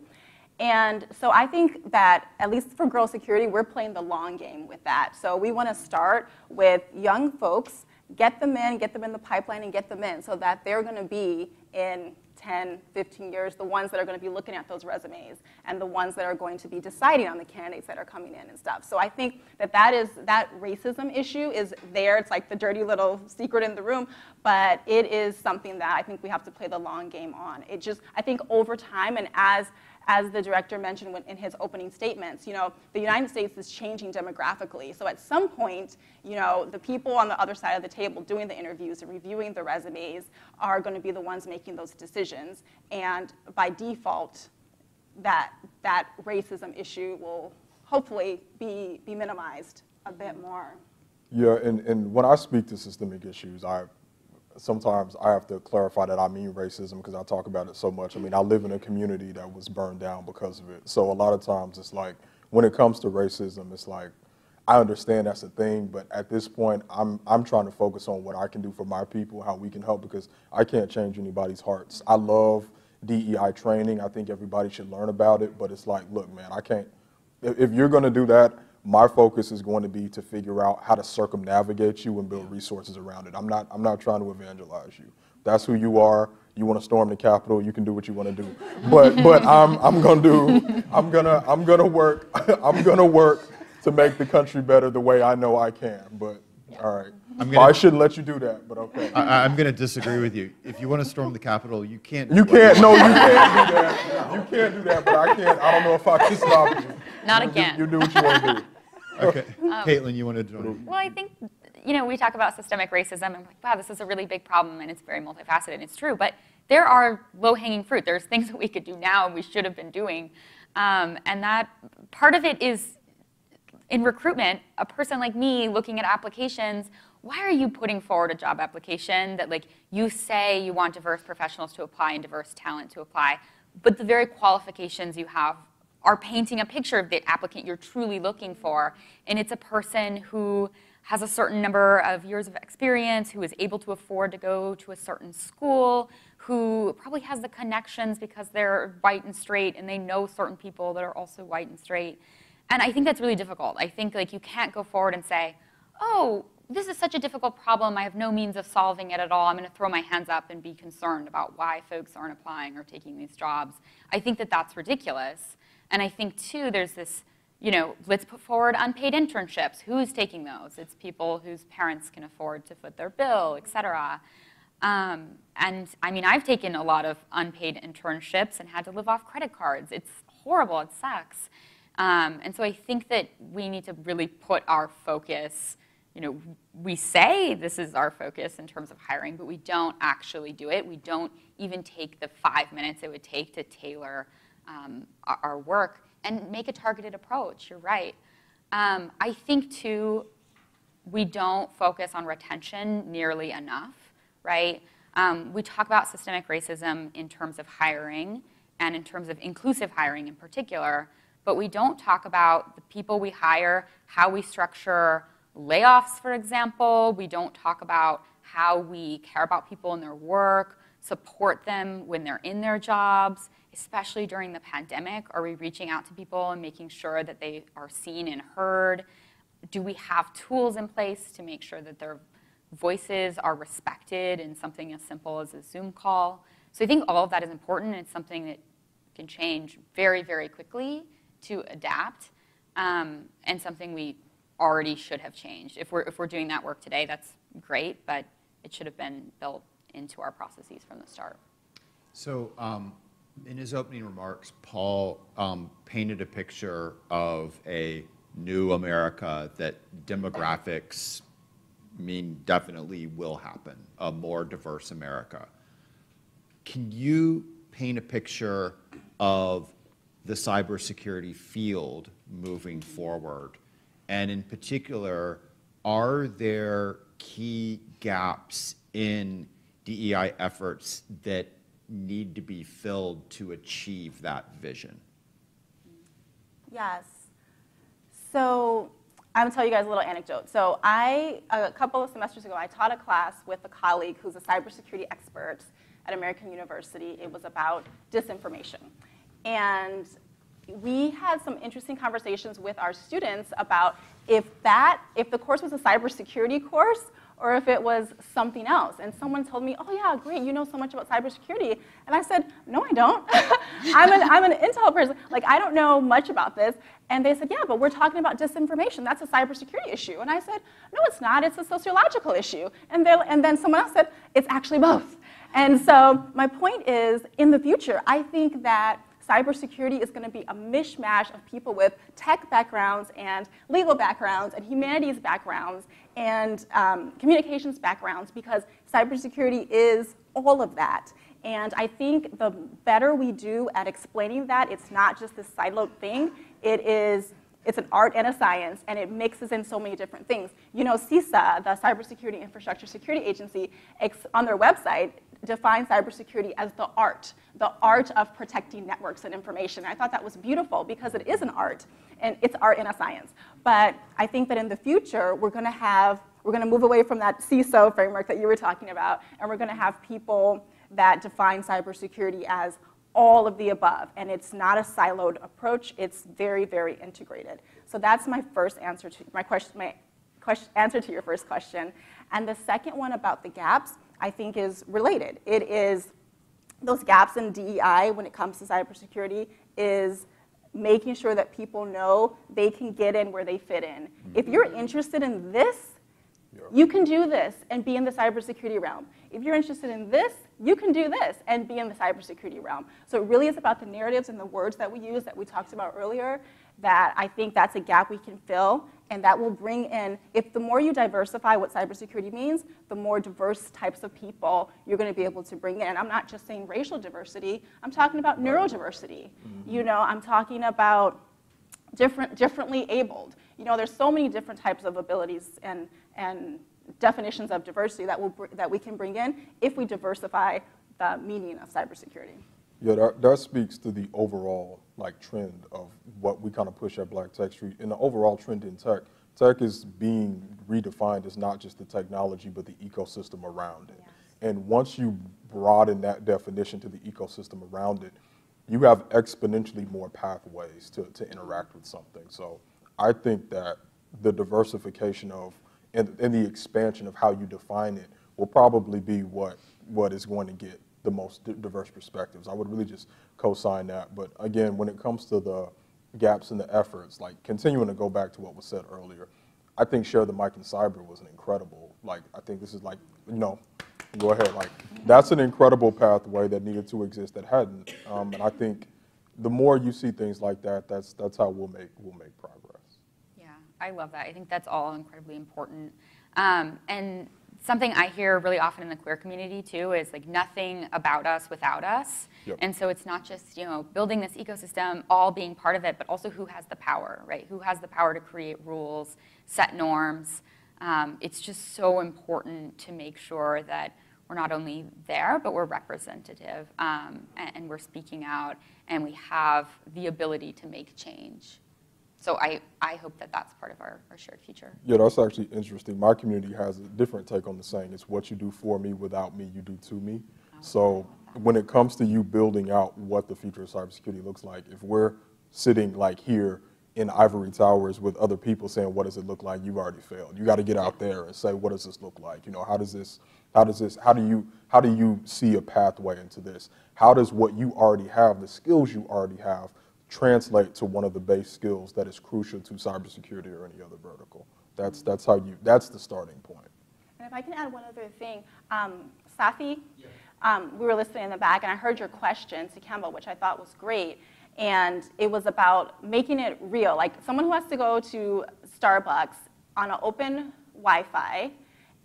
And so I think that, at least for girl security, we're playing the long game with that. So we want to start with young folks, get them in, get them in the pipeline, and get them in so that they're going to be in 10, 15 years, the ones that are going to be looking at those resumes and the ones that are going to be deciding on the candidates that are coming in and stuff. So I think that that is that racism issue is there. It's like the dirty little secret in the room, but it is something that I think we have to play the long game on. It just I think over time and as as the director mentioned in his opening statements, you know, the United States is changing demographically. So at some point, you know, the people on the other side of the table doing the interviews and reviewing the resumes are going to be the ones making those decisions. And by default, that, that racism issue will hopefully be, be minimized a bit more. Yeah, and, and when I speak to systemic issues, I sometimes I have to clarify that I mean racism because I talk about it so much. I mean, I live in a community that was burned down because of it. So a lot of times it's like when it comes to racism, it's like I understand that's a thing, but at this point, I'm I'm trying to focus on what I can do for my people, how we can help because I can't change anybody's hearts. I love DEI training. I think everybody should learn about it, but it's like, look, man, I can't if, if you're going to do that, my focus is going to be to figure out how to circumnavigate you and build resources around it. I'm not, I'm not trying to evangelize you. That's who you are. You want to storm the Capitol, you can do what you want to do. But, but I'm, I'm going to do, I'm going to, I'm going to work, I'm going to work to make the country better the way I know I can. But, all right. I'm Well, I gonna- shouldn't let you do that, but okay. I, I'm going to disagree with you. If you want to storm the Capitol, you can't. You can't, no, you can't do that. You can't do that, but I can't, I don't know if I can stop you. Not You do- again. You do what you want to do. Okay, Katelyn, you wanted to. join? Well, I think, you know, we talk about systemic racism, and I'm like, wow, this is a really big problem, and it's very multifaceted, and it's true. But there are low-hanging fruit. There's things that we could do now and we should have been doing. Um, and that part of it is in recruitment, a person like me looking at applications, why are you putting forward a job application that like you say you want diverse professionals to apply and diverse talent to apply, but the very qualifications you have are painting a picture of the applicant you're truly looking for. And it's a person who has a certain number of years of experience, who is able to afford to go to a certain school, who probably has the connections because they're white and straight and they know certain people that are also white and straight. And I think that's really difficult. I think like you can't go forward and say, oh, this is such a difficult problem. I have no means of solving it at all. I'm going to throw my hands up and be concerned about why folks aren't applying or taking these jobs. I think that that's ridiculous. And I think, too, there's this, you know, let's put forward unpaid internships. Who's taking those? It's people whose parents can afford to foot their bill, et cetera. Um, and I mean, I've taken a lot of unpaid internships and had to live off credit cards. It's horrible, it sucks. Um, and so I think that we need to really put our focus, you know, we say this is our focus in terms of hiring, but we don't actually do it. We don't even take the five minutes it would take to tailor um, our, work and make a targeted approach. You're right. Um, I think, too, we don't focus on retention nearly enough, right? Um, we talk about systemic racism in terms of hiring and in terms of inclusive hiring in particular, but we don't talk about the people we hire, how we structure layoffs, for example. We don't talk about how we care about people in their work, support them when they're in their jobs, especially during the pandemic. Are we reaching out to people and making sure that they are seen and heard? Do we have tools in place to make sure that their voices are respected in something as simple as a Zoom call? So I think all of that is important. It's something that can change very, very quickly to adapt, um, and something we already should have changed. If we're, if we're doing that work today, that's great, but it should have been built into our processes from the start. So um, in his opening remarks, Paul um, painted a picture of a new America that demographics mean definitely will happen, a more diverse America. Can you paint a picture of the cybersecurity field moving forward? And in particular, are there key gaps in DEI efforts that need to be filled to achieve that vision? Yes. So I'm gonna tell you guys a little anecdote. So I, a couple of semesters ago, I taught a class with a colleague who's a cybersecurity expert at American University. It was about disinformation. And we had some interesting conversations with our students about if that, if the course was a cybersecurity course or if it was something else. And someone told me, oh yeah, great, you know so much about cybersecurity. And I said, no, I don't. I'm, an, I'm an Intel person. Like, I don't know much about this. And they said, yeah, but we're talking about disinformation. That's a cybersecurity issue. And I said, no, it's not. It's a sociological issue. And, and then someone else said, it's actually both. And so my point is, in the future, I think that cybersecurity is going to be a mishmash of people with tech backgrounds and legal backgrounds and humanities backgrounds and um, communications backgrounds because cybersecurity is all of that. And I think the better we do at explaining that, it's not just this siloed thing, it is it's an art and a science, and it mixes in so many different things. You know, CISA, the Cybersecurity Infrastructure Security Agency, on their website defines cybersecurity as the art, the art of protecting networks and information. I thought that was beautiful because it is an art, and it's art and a science. But I think that in the future, we're going to have, we're going to move away from that CISO framework that you were talking about, and we're going to have people that define cybersecurity as all of the above. And it's not a siloed approach, it's very, very integrated. So that's my first answer to my question, my question, answer to your first question. And the second one about the gaps, I think is related. It is those gaps in DEI when it comes to cybersecurity is making sure that people know they can get in where they fit in. If you're mm-hmm. interested in this, you can do this and be in the cybersecurity realm. If you're interested in this, you can do this and be in the cybersecurity realm. So it really is about the narratives and the words that we use that we talked about earlier that I think that's a gap we can fill and that will bring in, if the more you diversify what cybersecurity means, the more diverse types of people you're going to be able to bring in. I'm not just saying racial diversity, I'm talking about neurodiversity. Mm-hmm. You know, I'm talking about different, differently abled. You know, there's so many different types of abilities and, and definitions of diversity that, will that we can bring in if we diversify the meaning of cybersecurity. Yeah, that, that speaks to the overall like trend of what we kind of push at Black Tech Street. And the overall trend in tech, tech is being redefined as not just the technology, but the ecosystem around it. And once you broaden that definition to the ecosystem around it, you have exponentially more pathways to, to interact with something. So I think that the diversification of and, and the expansion of how you define it will probably be what what is going to get the most diverse perspectives. I would really just co-sign that. But again, when it comes to the gaps in the efforts, like continuing to go back to what was said earlier, I think share the mic in cyber was an incredible. Like I think this is like you know, go ahead. Like that's an incredible pathway that needed to exist that hadn't. Um, and I think the more you see things like that, that's that's how we'll make we'll make progress. I love that. I think that's all incredibly important. Um, and something I hear really often in the queer community too is like nothing about us without us. Yep. And so it's not just, you know, building this ecosystem, all being part of it, but also who has the power, right? Who has the power to create rules, set norms. Um, it's just so important to make sure that we're not only there, but we're representative um, and, and we're speaking out and we have the ability to make change. So I, I hope that that's part of our, our shared future. Yeah, that's actually interesting. My community has a different take on the saying. It's what you do for me without me, you do to me. Oh, so when it comes to you building out what the future of cybersecurity looks like, if we're sitting like here in ivory towers with other people saying, what does it look like? You've already failed. You got to get out there and say, what does this look like? You know, how does this, how does this, how do you, how do you see a pathway into this? How does what you already have, the skills you already have, translate to one of the base skills that is crucial to cybersecurity or any other vertical? That's, that's how you, that's the starting point. And if I can add one other thing, um, Safi, um, we were listening in the back, and I heard your question to Kemba, which I thought was great. And it was about making it real. Like someone who has to go to Starbucks on an open Wi-Fi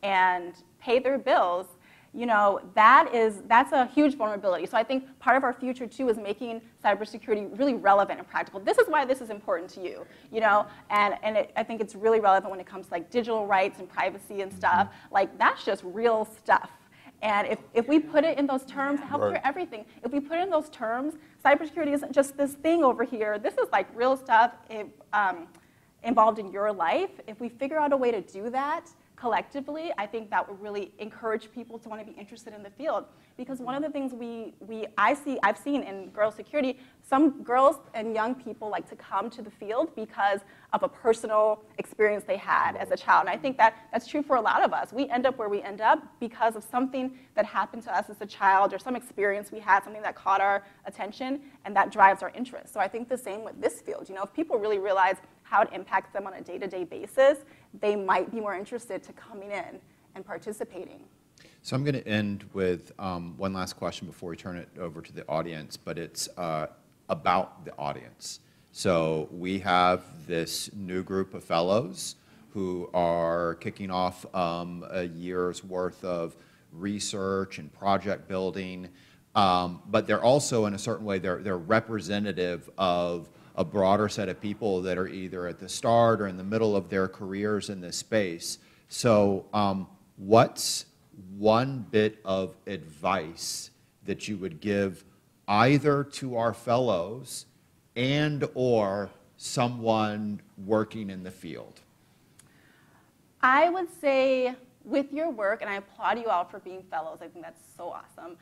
and pay their bills, you know, that is that's a huge vulnerability. So I think part of our future too is making cybersecurity really relevant and practical. This is why this is important to you, you know, and and it, I think it's really relevant when it comes to like digital rights and privacy and stuff. Like that's just real stuff. And if, if we put it in those terms, healthcare, Right. everything, if we put it in those terms, cybersecurity isn't just this thing over here. This is like real stuff if, um, involved in your life. If we figure out a way to do that collectively, I think that would really encourage people to want to be interested in the field. Because one of the things we, we I see, I've seen in girl security, some girls and young people like to come to the field because of a personal experience they had as a child. And I think that that's true for a lot of us. We end up where we end up because of something that happened to us as a child or some experience we had, something that caught our attention, and that drives our interest. So I think the same with this field. You know, if people really realize how it impacts them on a day-to-day basis, they might be more interested to coming in and participating. So I'm going to end with um, one last question before we turn it over to the audience, but it's uh, about the audience. So we have this new group of fellows who are kicking off um, a year's worth of research and project building, um, but they're also, in a certain way, they're, they're representative of a broader set of people that are either at the start or in the middle of their careers in this space. So um, what's one bit of advice that you would give either to our fellows and or someone working in the field? I would say with your work, and I applaud you all for being fellows, I think that's so awesome,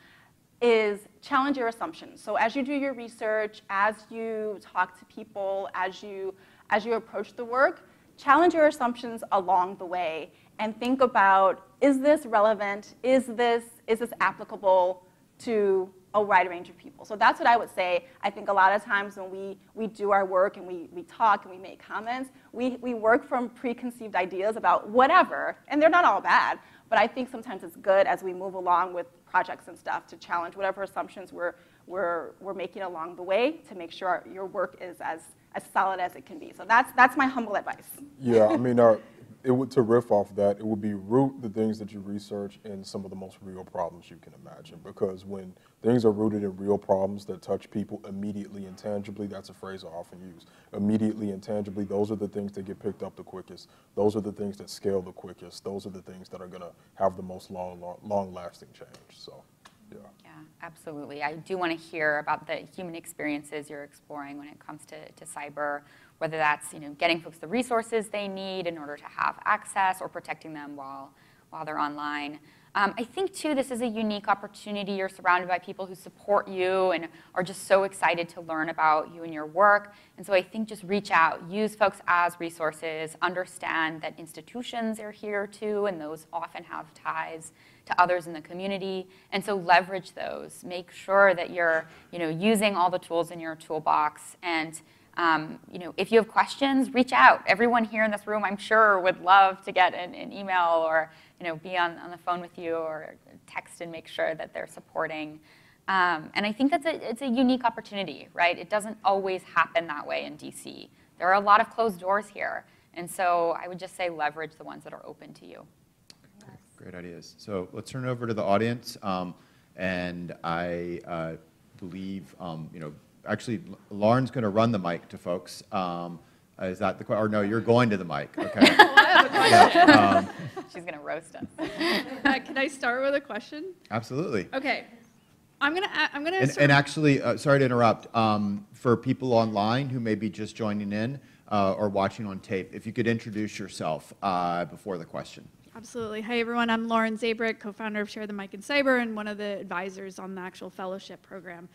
is challenge your assumptions. So as you do your research, as you talk to people, as you, as you approach the work, challenge your assumptions along the way and think about, is this relevant? Is this, is this applicable to a wide range of people? So that's what I would say. I think a lot of times when we, we do our work and we, we talk and we make comments, we, we work from preconceived ideas about whatever, and they're not all bad, but I think sometimes it's good as we move along with projects and stuff to challenge whatever assumptions we're, we're, we're making along the way to make sure our, your work is as, as solid as it can be. So that's, that's my humble advice. Yeah, I mean, it would, to riff off that, it would be root the things that you research in some of the most real problems you can imagine. Because when things are rooted in real problems that touch people immediately and tangibly, that's a phrase I often use. Immediately and tangibly, those are the things that get picked up the quickest. Those are the things that scale the quickest. Those are the things that are going to have the most long, long, long lasting change. So, yeah. Yeah. absolutely. I do want to hear about the human experiences you're exploring when it comes to, to cyber, whether that's you know getting folks the resources they need in order to have access or protecting them while while they're online. Um, I think too this is a unique opportunity. You're surrounded by people who support you and are just so excited to learn about you and your work. And so I think just reach out, use folks as resources, understand that institutions are here too, and those often have ties to others in the community. And so leverage those. Make sure that you're you know, using all the tools in your toolbox. And um, you know, if you have questions, reach out. Everyone here in this room, I'm sure, would love to get an, an email or you know, be on, on the phone with you or text and make sure that they're supporting. Um, and I think that's a, it's a unique opportunity, right? It doesn't always happen that way in DC. There are a lot of closed doors here. And so I would just say leverage the ones that are open to you. Great ideas. So let's turn it over to the audience. Um, and I uh, believe, um, you know, actually, Lauren's going to run the mic to folks. Um, is that the question? Or no, you're going to the mic. Okay. Yeah, um, She's going to roast us. Uh, Can I start with a question? absolutely. Okay. I'm gonna, a- I'm gonna. And, and actually, uh, sorry to interrupt, um, for people online who may be just joining in uh, or watching on tape, if you could introduce yourself uh, before the question. Absolutely. Hi, everyone. I'm Lauren Zabierek, co-founder of Share the Mic in Cyber and one of the advisors on the actual fellowship program.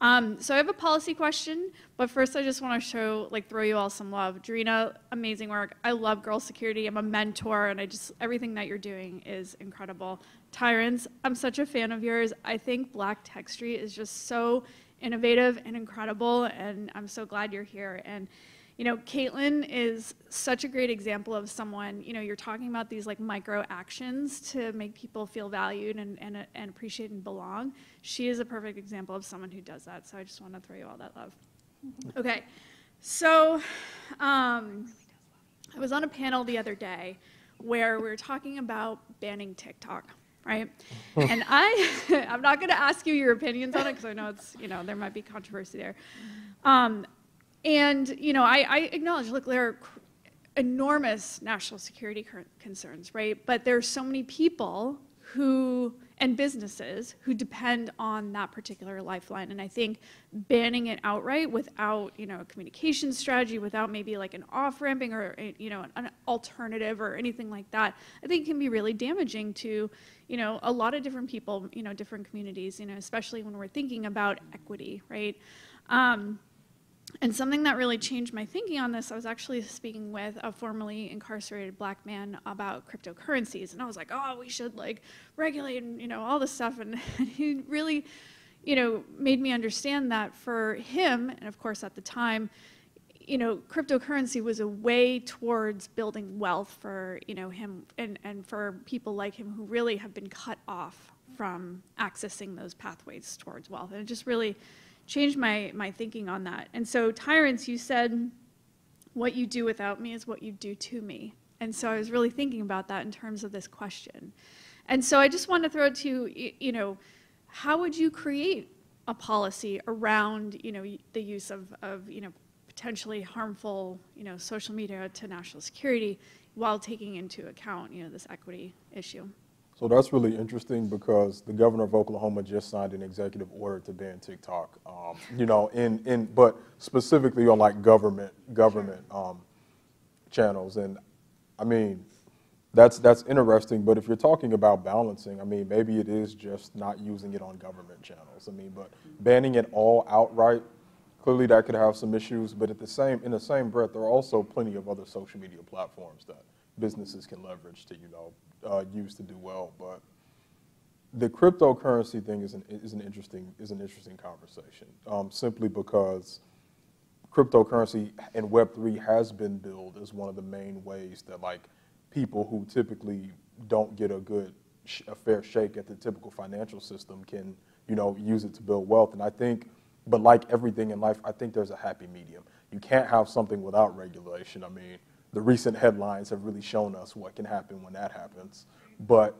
Um, so I have a policy question, but first I just want to show, like, throw you all some love. Jorhena, amazing work. I love girl security. I'm a mentor, and I just everything that you're doing is incredible. Tyrance, I'm such a fan of yours. I think Black Tech Street is just so innovative and incredible, and I'm so glad you're here. And you know, Katelyn is such a great example of someone, you know, you're talking about these like micro actions to make people feel valued and, and, and appreciate and belong. She is a perfect example of someone who does that. So I just want to throw you all that love. Okay. So um, I was on a panel the other day where we were talking about banning TikTok. Right, and I, I'm not going to ask you your opinions on it because I know it's, you know, there might be controversy there. Um, and, you know, I, I acknowledge, look, there are enormous national security concerns, right? But there are so many people who, and businesses who depend on that particular lifeline. And I think banning it outright without, you know, a communication strategy, without maybe like an off ramping or, eh, you know, an alternative or anything like that, I think can be really damaging to, you know, a lot of different people, you know, different communities, you know, especially when we're thinking about equity, right? Um, and something that really changed my thinking on this, I was actually speaking with a formerly incarcerated black man about cryptocurrencies, and I was like, "Oh, we should like regulate and you know all this stuff." And, and he really, you know, made me understand that for him, and of course at the time, you know, cryptocurrency was a way towards building wealth for you know him and and for people like him who really have been cut off from accessing those pathways towards wealth, and it just really changed my, my thinking on that. And so, Tyrance, you said, what you do without me is what you do to me. And so I was really thinking about that in terms of this question. And so I just want to throw to you, you know, how would you create a policy around, you know, the use of, of, you know, potentially harmful, you know, social media to national security while taking into account, you know, this equity issue? So that's really interesting because the governor of Oklahoma just signed an executive order to ban TikTok. Um, you know, in, in but specifically on like government government um, channels, and I mean, that's that's interesting. But if you're talking about balancing, I mean, maybe it is just not using it on government channels. I mean, but banning it all outright, clearly that could have some issues. But at the same in the same breath, there are also plenty of other social media platforms that businesses can leverage to you know uh, use to do well. But the cryptocurrency thing is an is an interesting is an interesting conversation. Um, simply because cryptocurrency and Web three has been billed as one of the main ways that like people who typically don't get a good a fair shake at the typical financial system can you know use it to build wealth. And I think, but like everything in life, I think there's a happy medium. You can't have something without regulation. I mean, the recent headlines have really shown us what can happen when that happens. But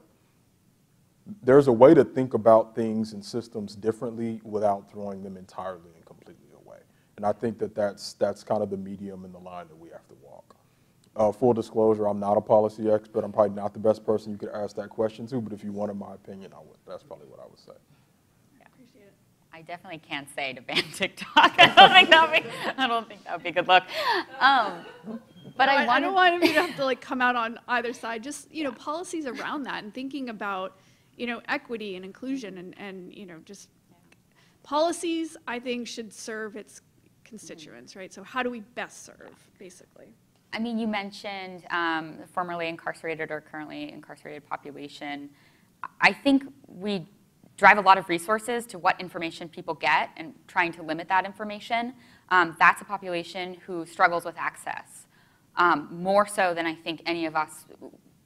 there's a way to think about things and systems differently without throwing them entirely and completely away. And I think that that's, that's kind of the medium and the line that we have to walk. Uh, full disclosure, I'm not a policy expert. I'm probably not the best person you could ask that question to, but if you wanted my opinion, I would. That's probably what I would say. I definitely can't say to ban TikTok. I don't think that would be, I don't think that would be good look. Um, but No, I, I, don't want you to have to like come out on either side. Just you know, policies around that and thinking about you know equity and inclusion and and you know just policies. I think should serve its constituents, right? So how do we best serve, basically? I mean, you mentioned um, the formerly incarcerated or currently incarcerated population. I think we drive a lot of resources to what information people get and trying to limit that information. Um, that's a population who struggles with access um, more so than I think any of us,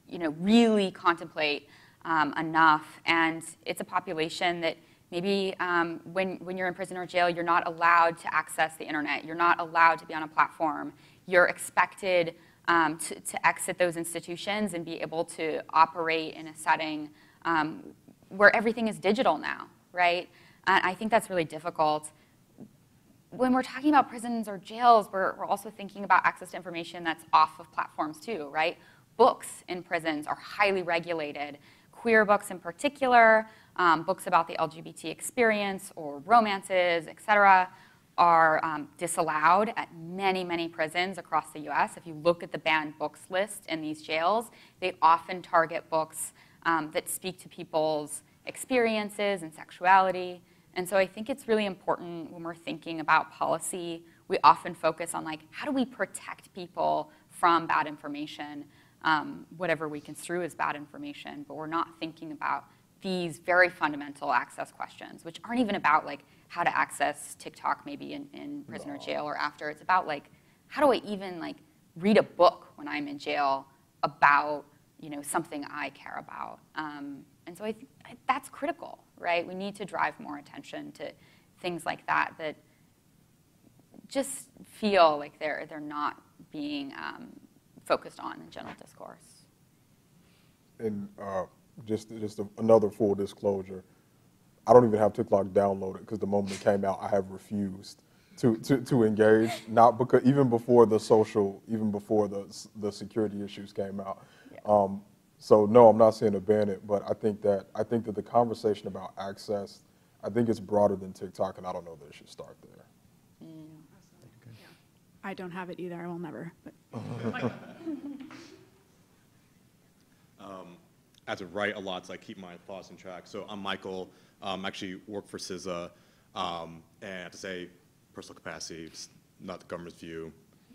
you know, really contemplate um, enough. And it's a population that maybe um, when, when you're in prison or jail, you're not allowed to access the internet. You're not allowed to be on a platform. You're expected um, to, to exit those institutions and be able to operate in a setting um, where everything is digital now, right? And I think that's really difficult when we're talking about prisons or jails, we're, we're also thinking about access to information that's off of platforms too, right? Books in prisons are highly regulated. Queer books in particular, um, books about the LGBT experience or romances, et cetera, are um, disallowed at many, many prisons across the US. If you look at the banned books list in these jails, they often target books um, that speak to people's experiences and sexuality. And so I think it's really important when we're thinking about policy, we often focus on like, how do we protect people from bad information, um, whatever we construe as bad information, but we're not thinking about these very fundamental access questions, which aren't even about like how to access TikTok maybe in, in prison or jail or after. It's about like, how do I even like read a book when I'm in jail about, you know, something I care about? Um, and so I think that's critical, right? We need to drive more attention to things like that that just feel like they're, they're not being um, focused on in general discourse. And uh, just just another full disclosure, I don't even have TikTok downloaded because the moment it came out, I have refused to, to, to engage. Not because even before the social, even before the the security issues came out. Um, so no, I'm not saying to ban it, but I think that I think that the conversation about access, I think it's broader than TikTok, and I don't know that it should start there. I don't have it either. I will never. But I have to write a lot so I keep my thoughts in track. So I'm Michael. Um, actually work for CISA, um, and I have to say, personal capacity, it's not the government's view.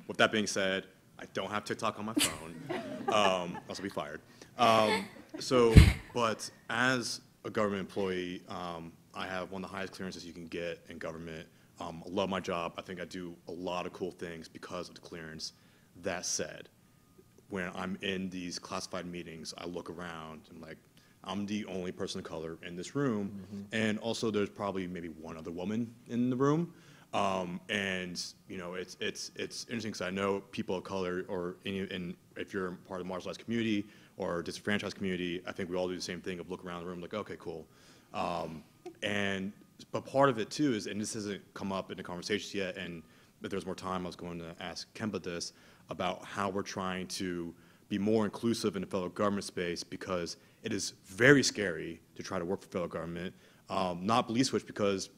With that being said, I don't have TikTok on my phone. um, I'll also be fired. Um, so, but as a government employee, um, I have one of the highest clearances you can get in government. Um, I love my job. I think I do a lot of cool things because of the clearance. That said, when I'm in these classified meetings, I look around and like, I'm the only person of color in this room, and also there's probably maybe one other woman in the room. Um, and you know, it's it's it's interesting because I know people of color, or any, and if you're part of the marginalized community or disenfranchised community, I think we all do the same thing of look around the room like, okay, cool. Um, and but part of it too is, and this hasn't come up in the conversations yet, and if there's more time, I was going to ask Kemba this about how we're trying to be more inclusive in the federal government space because it is very scary to try to work for federal government, um, not least which because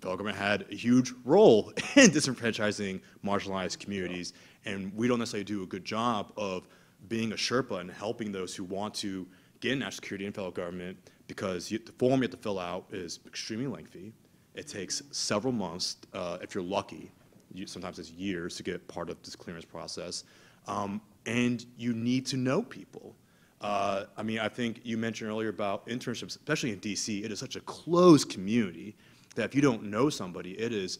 federal government had a huge role in disenfranchising marginalized communities, and we don't necessarily do a good job of being a Sherpa and helping those who want to get in national security and federal government because you, the form you have to fill out is extremely lengthy. It takes several months, uh, if you're lucky. You, sometimes it's years to get part of this clearance process. Um, and you need to know people. Uh, I mean, I think you mentioned earlier about internships, especially in DC. It is such a closed community that if you don't know somebody, it is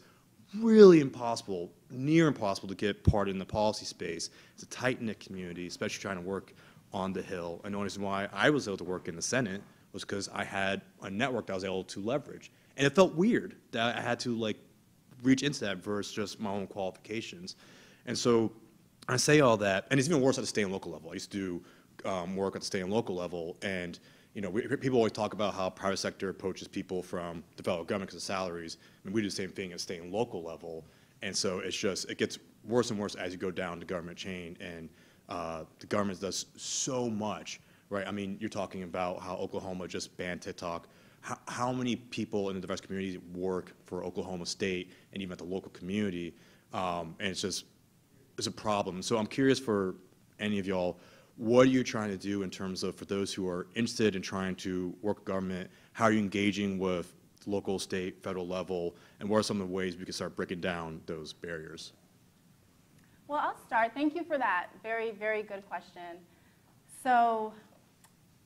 really impossible, near impossible to get part in the policy space. It's a tight-knit community, especially trying to work on the Hill. And the only reason why I was able to work in the Senate was because I had a network that I was able to leverage. And it felt weird that I had to like reach into that versus just my own qualifications. And so I say all that, and it's even worse at the state and local level. I used to do um, work at the state and local level, and you know, we, people always talk about how private sector approaches people from the federal government because of salaries. I mean, we do the same thing at state and local level, and so it's just it gets worse and worse as you go down the government chain, and uh, the government does so much, right? I mean, you're talking about how Oklahoma just banned TikTok how, how many people in the diverse community work for Oklahoma State and even at the local community? Um, and it's just, it's a problem. So I'm curious for any of y'all, what are you trying to do in terms of, for those who are interested in trying to work with government, how are you engaging with local, state, federal level, and what are some of the ways we can start breaking down those barriers? Well, I'll start. Thank you for that. Very, very good question. So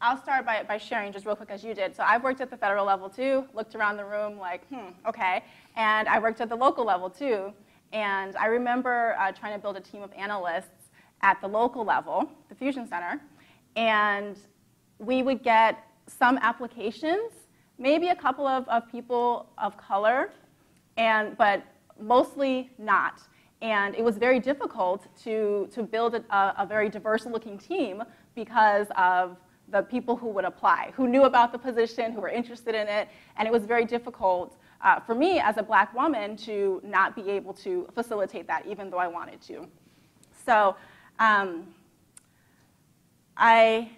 I'll start by, by sharing just real quick as you did. So I've worked at the federal level too, looked around the room like, hmm, okay. And I worked at the local level too. And I remember uh, trying to build a team of analysts at the local level, the Fusion Center. And we would get some applications, maybe a couple of, of people of color, and, but mostly not. And it was very difficult to, to build a, a very diverse looking team because of the people who would apply, who knew about the position, who were interested in it, and it was very difficult uh, for me as a black woman to not be able to facilitate that, even though I wanted to. So um, I,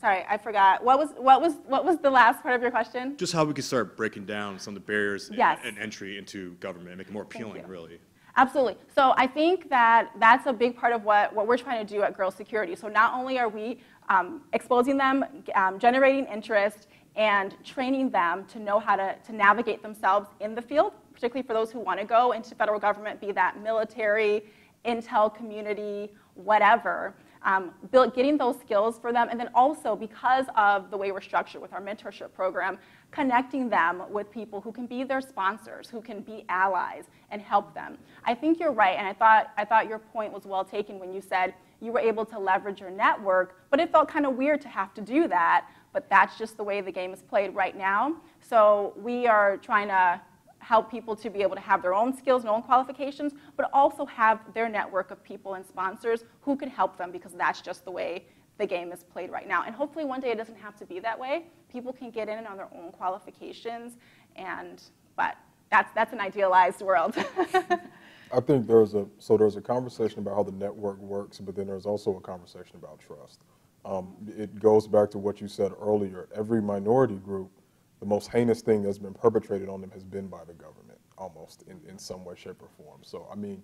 sorry, I forgot. What was, what, was, what was the last part of your question? Just how we can start breaking down some of the barriers and- Yes. and entry into government, and make it more appealing, really. Absolutely. So I think that that's a big part of what, what we're trying to do at Girls Security. So not only are we um, exposing them, um, generating interest, and training them to know how to, to navigate themselves in the field, particularly for those who want to go into federal government, be that military, intel community, whatever. Um, build, getting those skills for them, and then also because of the way we're structured with our mentorship program, connecting them with people who can be their sponsors, who can be allies, and help them. I think you're right, and I thought, I thought your point was well taken when you said you were able to leverage your network, but it felt kind of weird to have to do that, but that's just the way the game is played right now. So we are trying to help people to be able to have their own skills and own qualifications, but also have their network of people and sponsors who can help them because that's just the way the game is played right now. And hopefully one day it doesn't have to be that way. People can get in on their own qualifications, and but that's that's an idealized world. I think there's a, so there's a conversation about how the network works, but then there's also a conversation about trust. Um, it goes back to what you said earlier. Every minority group, the most heinous thing that's been perpetrated on them has been by the government, almost in, in some way, shape, or form. So, I mean,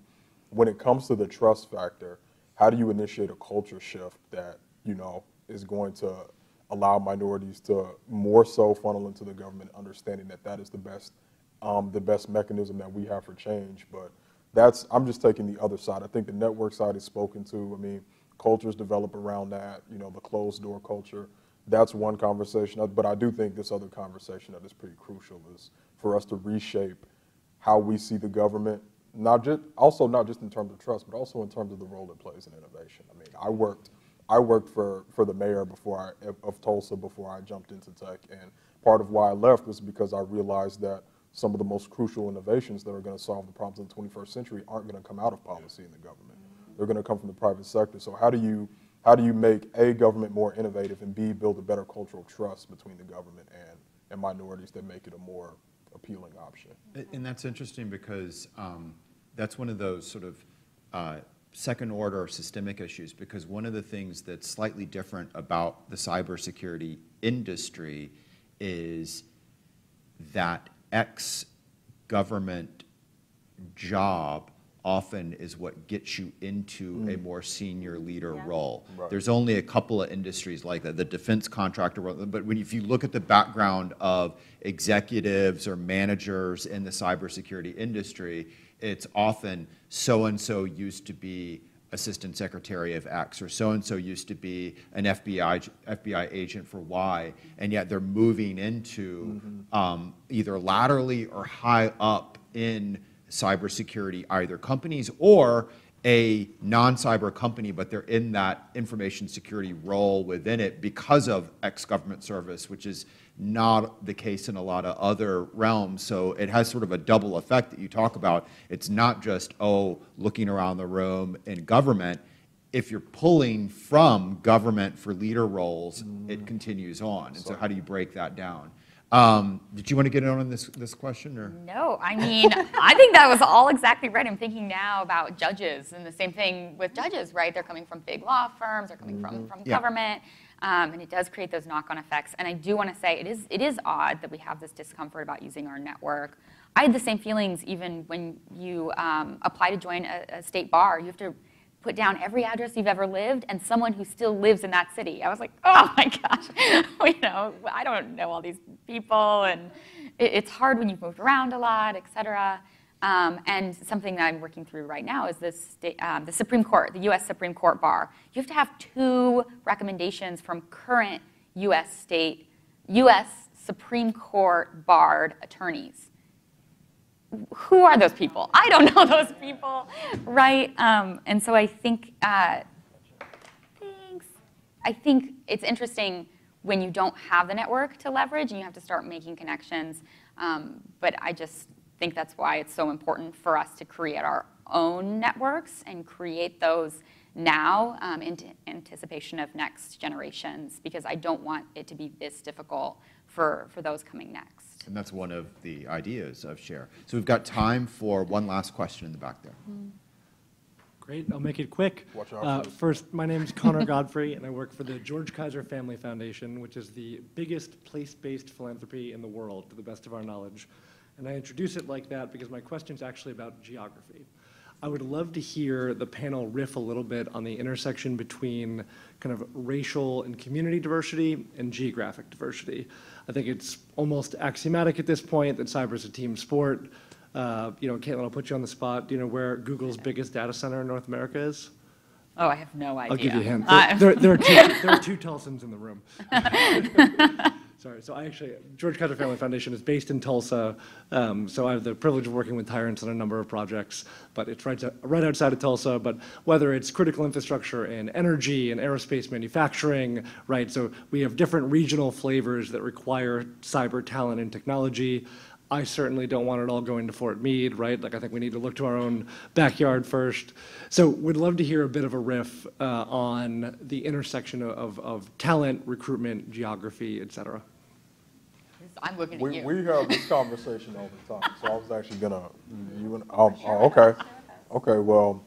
when it comes to the trust factor, how do you initiate a culture shift that, you know, is going to allow minorities to more so funnel into the government, understanding that that is the best, um, the best mechanism that we have for change. But that's, I'm just taking the other side. I think the network side is spoken to. I mean, cultures develop around that, you know, the closed door culture. That's one conversation. But I do think this other conversation that is pretty crucial is for us to reshape how we see the government, not just, also not just in terms of trust, but also in terms of the role it plays in innovation. I mean, I worked, I worked for, for the mayor before I, of Tulsa before I jumped into tech. And part of why I left was because I realized that some of the most crucial innovations that are going to solve the problems of the 21st century aren't going to come out of policy in the government. They're going to come from the private sector. So how do you how do you make a government more innovative and b build a better cultural trust between the government and and minorities that make it a more appealing option? And that's interesting because um, that's one of those sort of uh, second order systemic issues because one of the things that's slightly different about the cybersecurity industry is that ex government job often is what gets you into a more senior leader role. Right. There's only a couple of industries like that, the defense contractor, world, but when, if you look at the background of executives or managers in the cybersecurity industry, it's often so-and-so used to be assistant secretary of X, or so-and-so used to be an FBI, FBI agent for Y, and yet they're moving into um, either laterally or high up in cybersecurity, either companies or a non-cyber company, but they're in that information security role within it because of ex-government service, which is not the case in a lot of other realms. So it has sort of a double effect that you talk about. It's not just, oh, looking around the room in government. If you're pulling from government for leader roles, it mm. continues on. And so how do you break that down? Um, Did you want to get in on this, this question, or? No, I mean, I think that was all exactly right. I'm thinking now about judges, and the same thing with judges, right? They're coming from big law firms, they're coming from, from Yeah. government, um, and it does create those knock-on effects. And I do want to say, it is, it is odd that we have this discomfort about using our network. I had the same feelings even when you um, apply to join a, a state bar. You have to put down every address you've ever lived and someone who still lives in that city. I was like, oh my gosh, you know, I don't know all these people, and it, it's hard when you've moved around a lot, et cetera. Um, and something that I'm working through right now is this um, the Supreme Court, the U.S. Supreme Court bar. You have to have two recommendations from current U.S. state, U.S. Supreme Court barred attorneys who are those people? I don't know those people, right? Um, and so I think, uh, thanks. I think it's interesting when you don't have the network to leverage and you have to start making connections. Um, but I just think that's why it's so important for us to create our own networks and create those now um, in anticipation of next generations because I don't want it to be this difficult for, for those coming next. And that's one of the ideas of Share. So we've got time for one last question in the back there. Great, I'll make it quick. Watch out Uh, First, my name is Connor Godfrey, and I work for the George Kaiser Family Foundation, which is the biggest place-based philanthropy in the world, to the best of our knowledge. And I introduce it like that because my question is actually about geography. I would love to hear the panel riff a little bit on the intersection between kind of racial and community diversity and geographic diversity. I think it's almost axiomatic at this point that cyber is a team sport. Uh, you know, Katelyn, I'll put you on the spot. Do you know where Google's biggest data center in North America is? Oh, I have no idea. I'll give you a hint. I- There, there, are two, there are two Tulsans in the room. Sorry, so I actually, George Kaiser Family Foundation is based in Tulsa, um, so I have the privilege of working with Tyrance on a number of projects, but it's right, right outside of Tulsa, but whether it's critical infrastructure in energy and aerospace manufacturing, right, so we have different regional flavors that require cyber talent and technology. I certainly don't want it all going to Fort Meade, right? Like, I think we need to look to our own backyard first. So, we'd love to hear a bit of a riff uh, on the intersection of, of talent, recruitment, geography, et cetera. I'm looking at We, you. we have this conversation all the time, so I was actually gonna, you and, oh, oh, okay. Okay, well,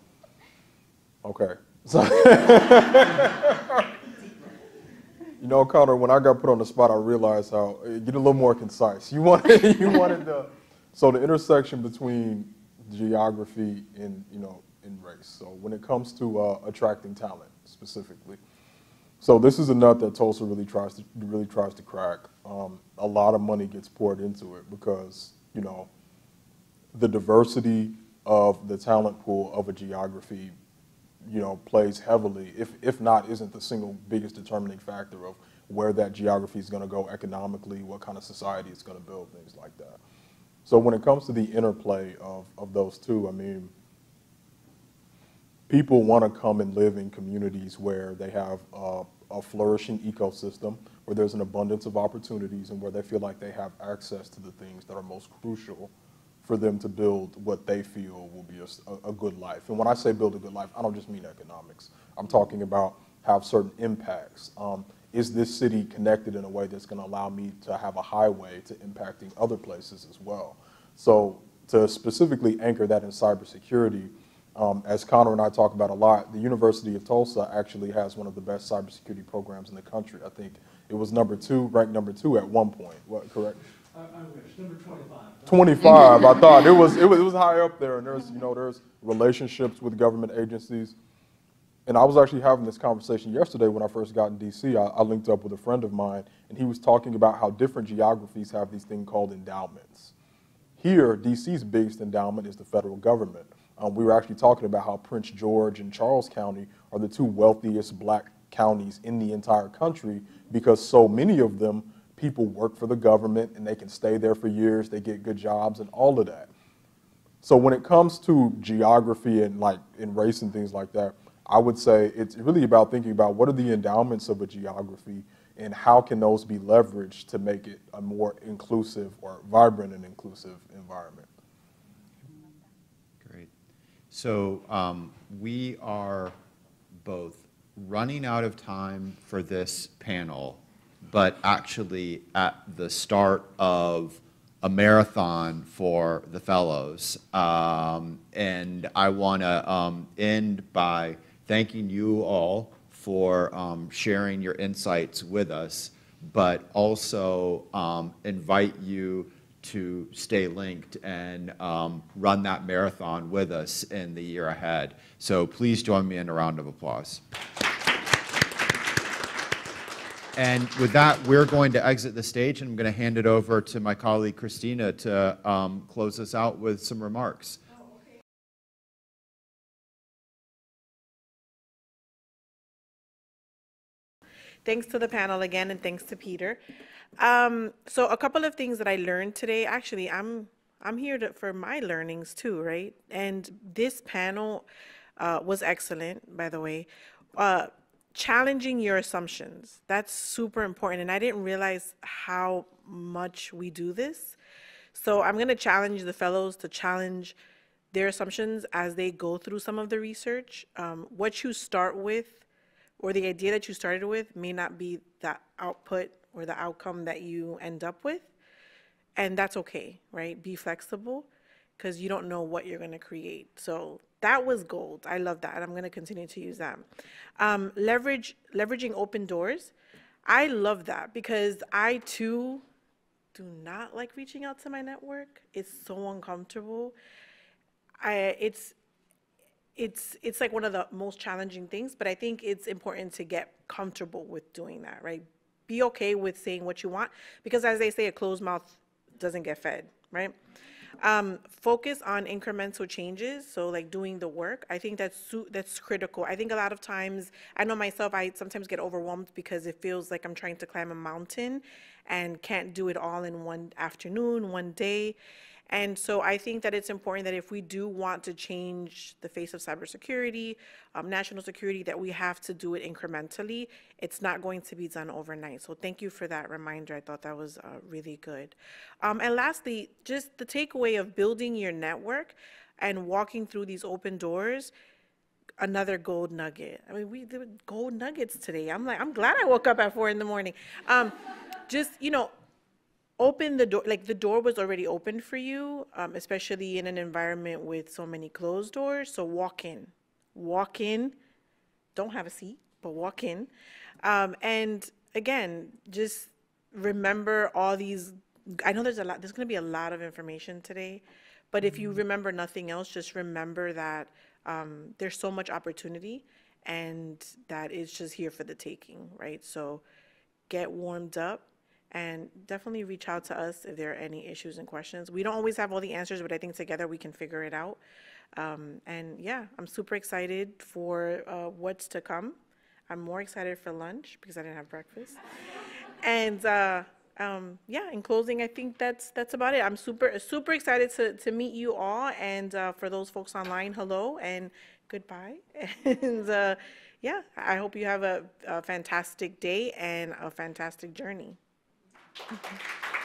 okay. So, you know, Connor, when I got put on the spot, I realized how, uh, get a little more concise. You wanted, you wanted the, so the intersection between geography and, you know, and race. So when it comes to uh, attracting talent specifically, so this is a nut that Tulsa really tries to really tries to crack. Um, a lot of money gets poured into it because you know the diversity of the talent pool of a geography, you know, plays heavily, if if not isn't the single biggest determining factor of where that geography is going to go economically, what kind of society it's going to build, things like that. So when it comes to the interplay of of those two, I mean people want to come and live in communities where they have uh, a flourishing ecosystem, where there's an abundance of opportunities, and where they feel like they have access to the things that are most crucial for them to build what they feel will be a good life. And when I say build a good life, I don't just mean economics. I'm talking about have certain impacts. Um, is this city connected in a way that's going to allow me to have a highway to impacting other places as well? So to specifically anchor that in cybersecurity, um, as Connor and I talk about a lot, the University of Tulsa actually has one of the best cybersecurity programs in the country. I think it was number two, ranked number two at one point. What, correct? I, I wish, number 25. 25. I thought it was, it was it was high up there, and there's you know there's relationships with government agencies. And I was actually having this conversation yesterday when I first got in DC. I, I linked up with a friend of mine, and he was talking about how different geographies have these things called endowments. Here, DC's biggest endowment is the federal government. Um, we were actually talking about how Prince George and Charles County are the two wealthiest black counties in the entire country because so many of them, people work for the government and they can stay there for years, they get good jobs and all of that. So when it comes to geography and like in race and things like that, I would say it's really about thinking about what are the endowments of a geography and how can those be leveraged to make it a more inclusive or vibrant and inclusive environment. Great. So um, we are both running out of time for this panel, but actually at the start of a marathon for the fellows. Um, and I want to um, end by thanking you all for um, sharing your insights with us, but also um, invite you to stay linked and um, run that marathon with us in the year ahead. So please join me in a round of applause. And with that, we're going to exit the stage, and I'm going to hand it over to my colleague Christina to um, close us out with some remarks. Thanks to the panel again, and thanks to Peter. Um, so a couple of things that I learned today. Actually, I'm I'm here to, for my learnings too, right? And this panel uh, was excellent, by the way. Uh, challenging your assumptions. That's super important. And I didn't realize how much we do this. So I'm going to challenge the fellows to challenge their assumptions as they go through some of the research. Um, what you start with or the idea that you started with may not be the output or the outcome that you end up with. And that's okay, right? Be flexible because you don't know what you're going to create. So that was gold. I love that. And I'm going to continue to use that. Um, leverage leveraging open doors. I love that because I too do not like reaching out to my network. It's so uncomfortable. I it's it's it's like one of the most challenging things, but I think it's important to get comfortable with doing that, right? Be okay with saying what you want because as they say a closed mouth doesn't get fed, right? Um, focus on incremental changes, so like doing the work. I think that's that's critical. I think a lot of times, I know myself, I sometimes get overwhelmed because it feels like I'm trying to climb a mountain and can't do it all in one afternoon, one day. And so I think that it's important that if we do want to change the face of cybersecurity, um, national security, that we have to do it incrementally. It's not going to be done overnight. So thank you for that reminder. I thought that was uh, really good. Um, and lastly, just the takeaway of building your network and walking through these open doors another gold nugget. I mean, we did gold nuggets today. I'm like, I'm glad I woke up at four in the morning. Um, just, you know, open the door, like the door was already open for you, um, especially in an environment with so many closed doors. So walk in, walk in, don't have a seat, but walk in. Um, and again, just remember all these. I know there's a lot, there's going to be a lot of information today, but if you remember nothing else, just remember that um, there's so much opportunity and that it's just here for the taking, right? So get warmed up and definitely reach out to us if there are any issues and questions. We don't always have all the answers, but I think together we can figure it out. Um, and yeah, I'm super excited for uh, what's to come. I'm more excited for lunch because I didn't have breakfast. and uh, um, yeah, in closing, I think that's that's about it. I'm super super excited to to meet you all, and uh, for those folks online, hello and goodbye. and uh, yeah, I hope you have a, a fantastic day and a fantastic journey. Okay.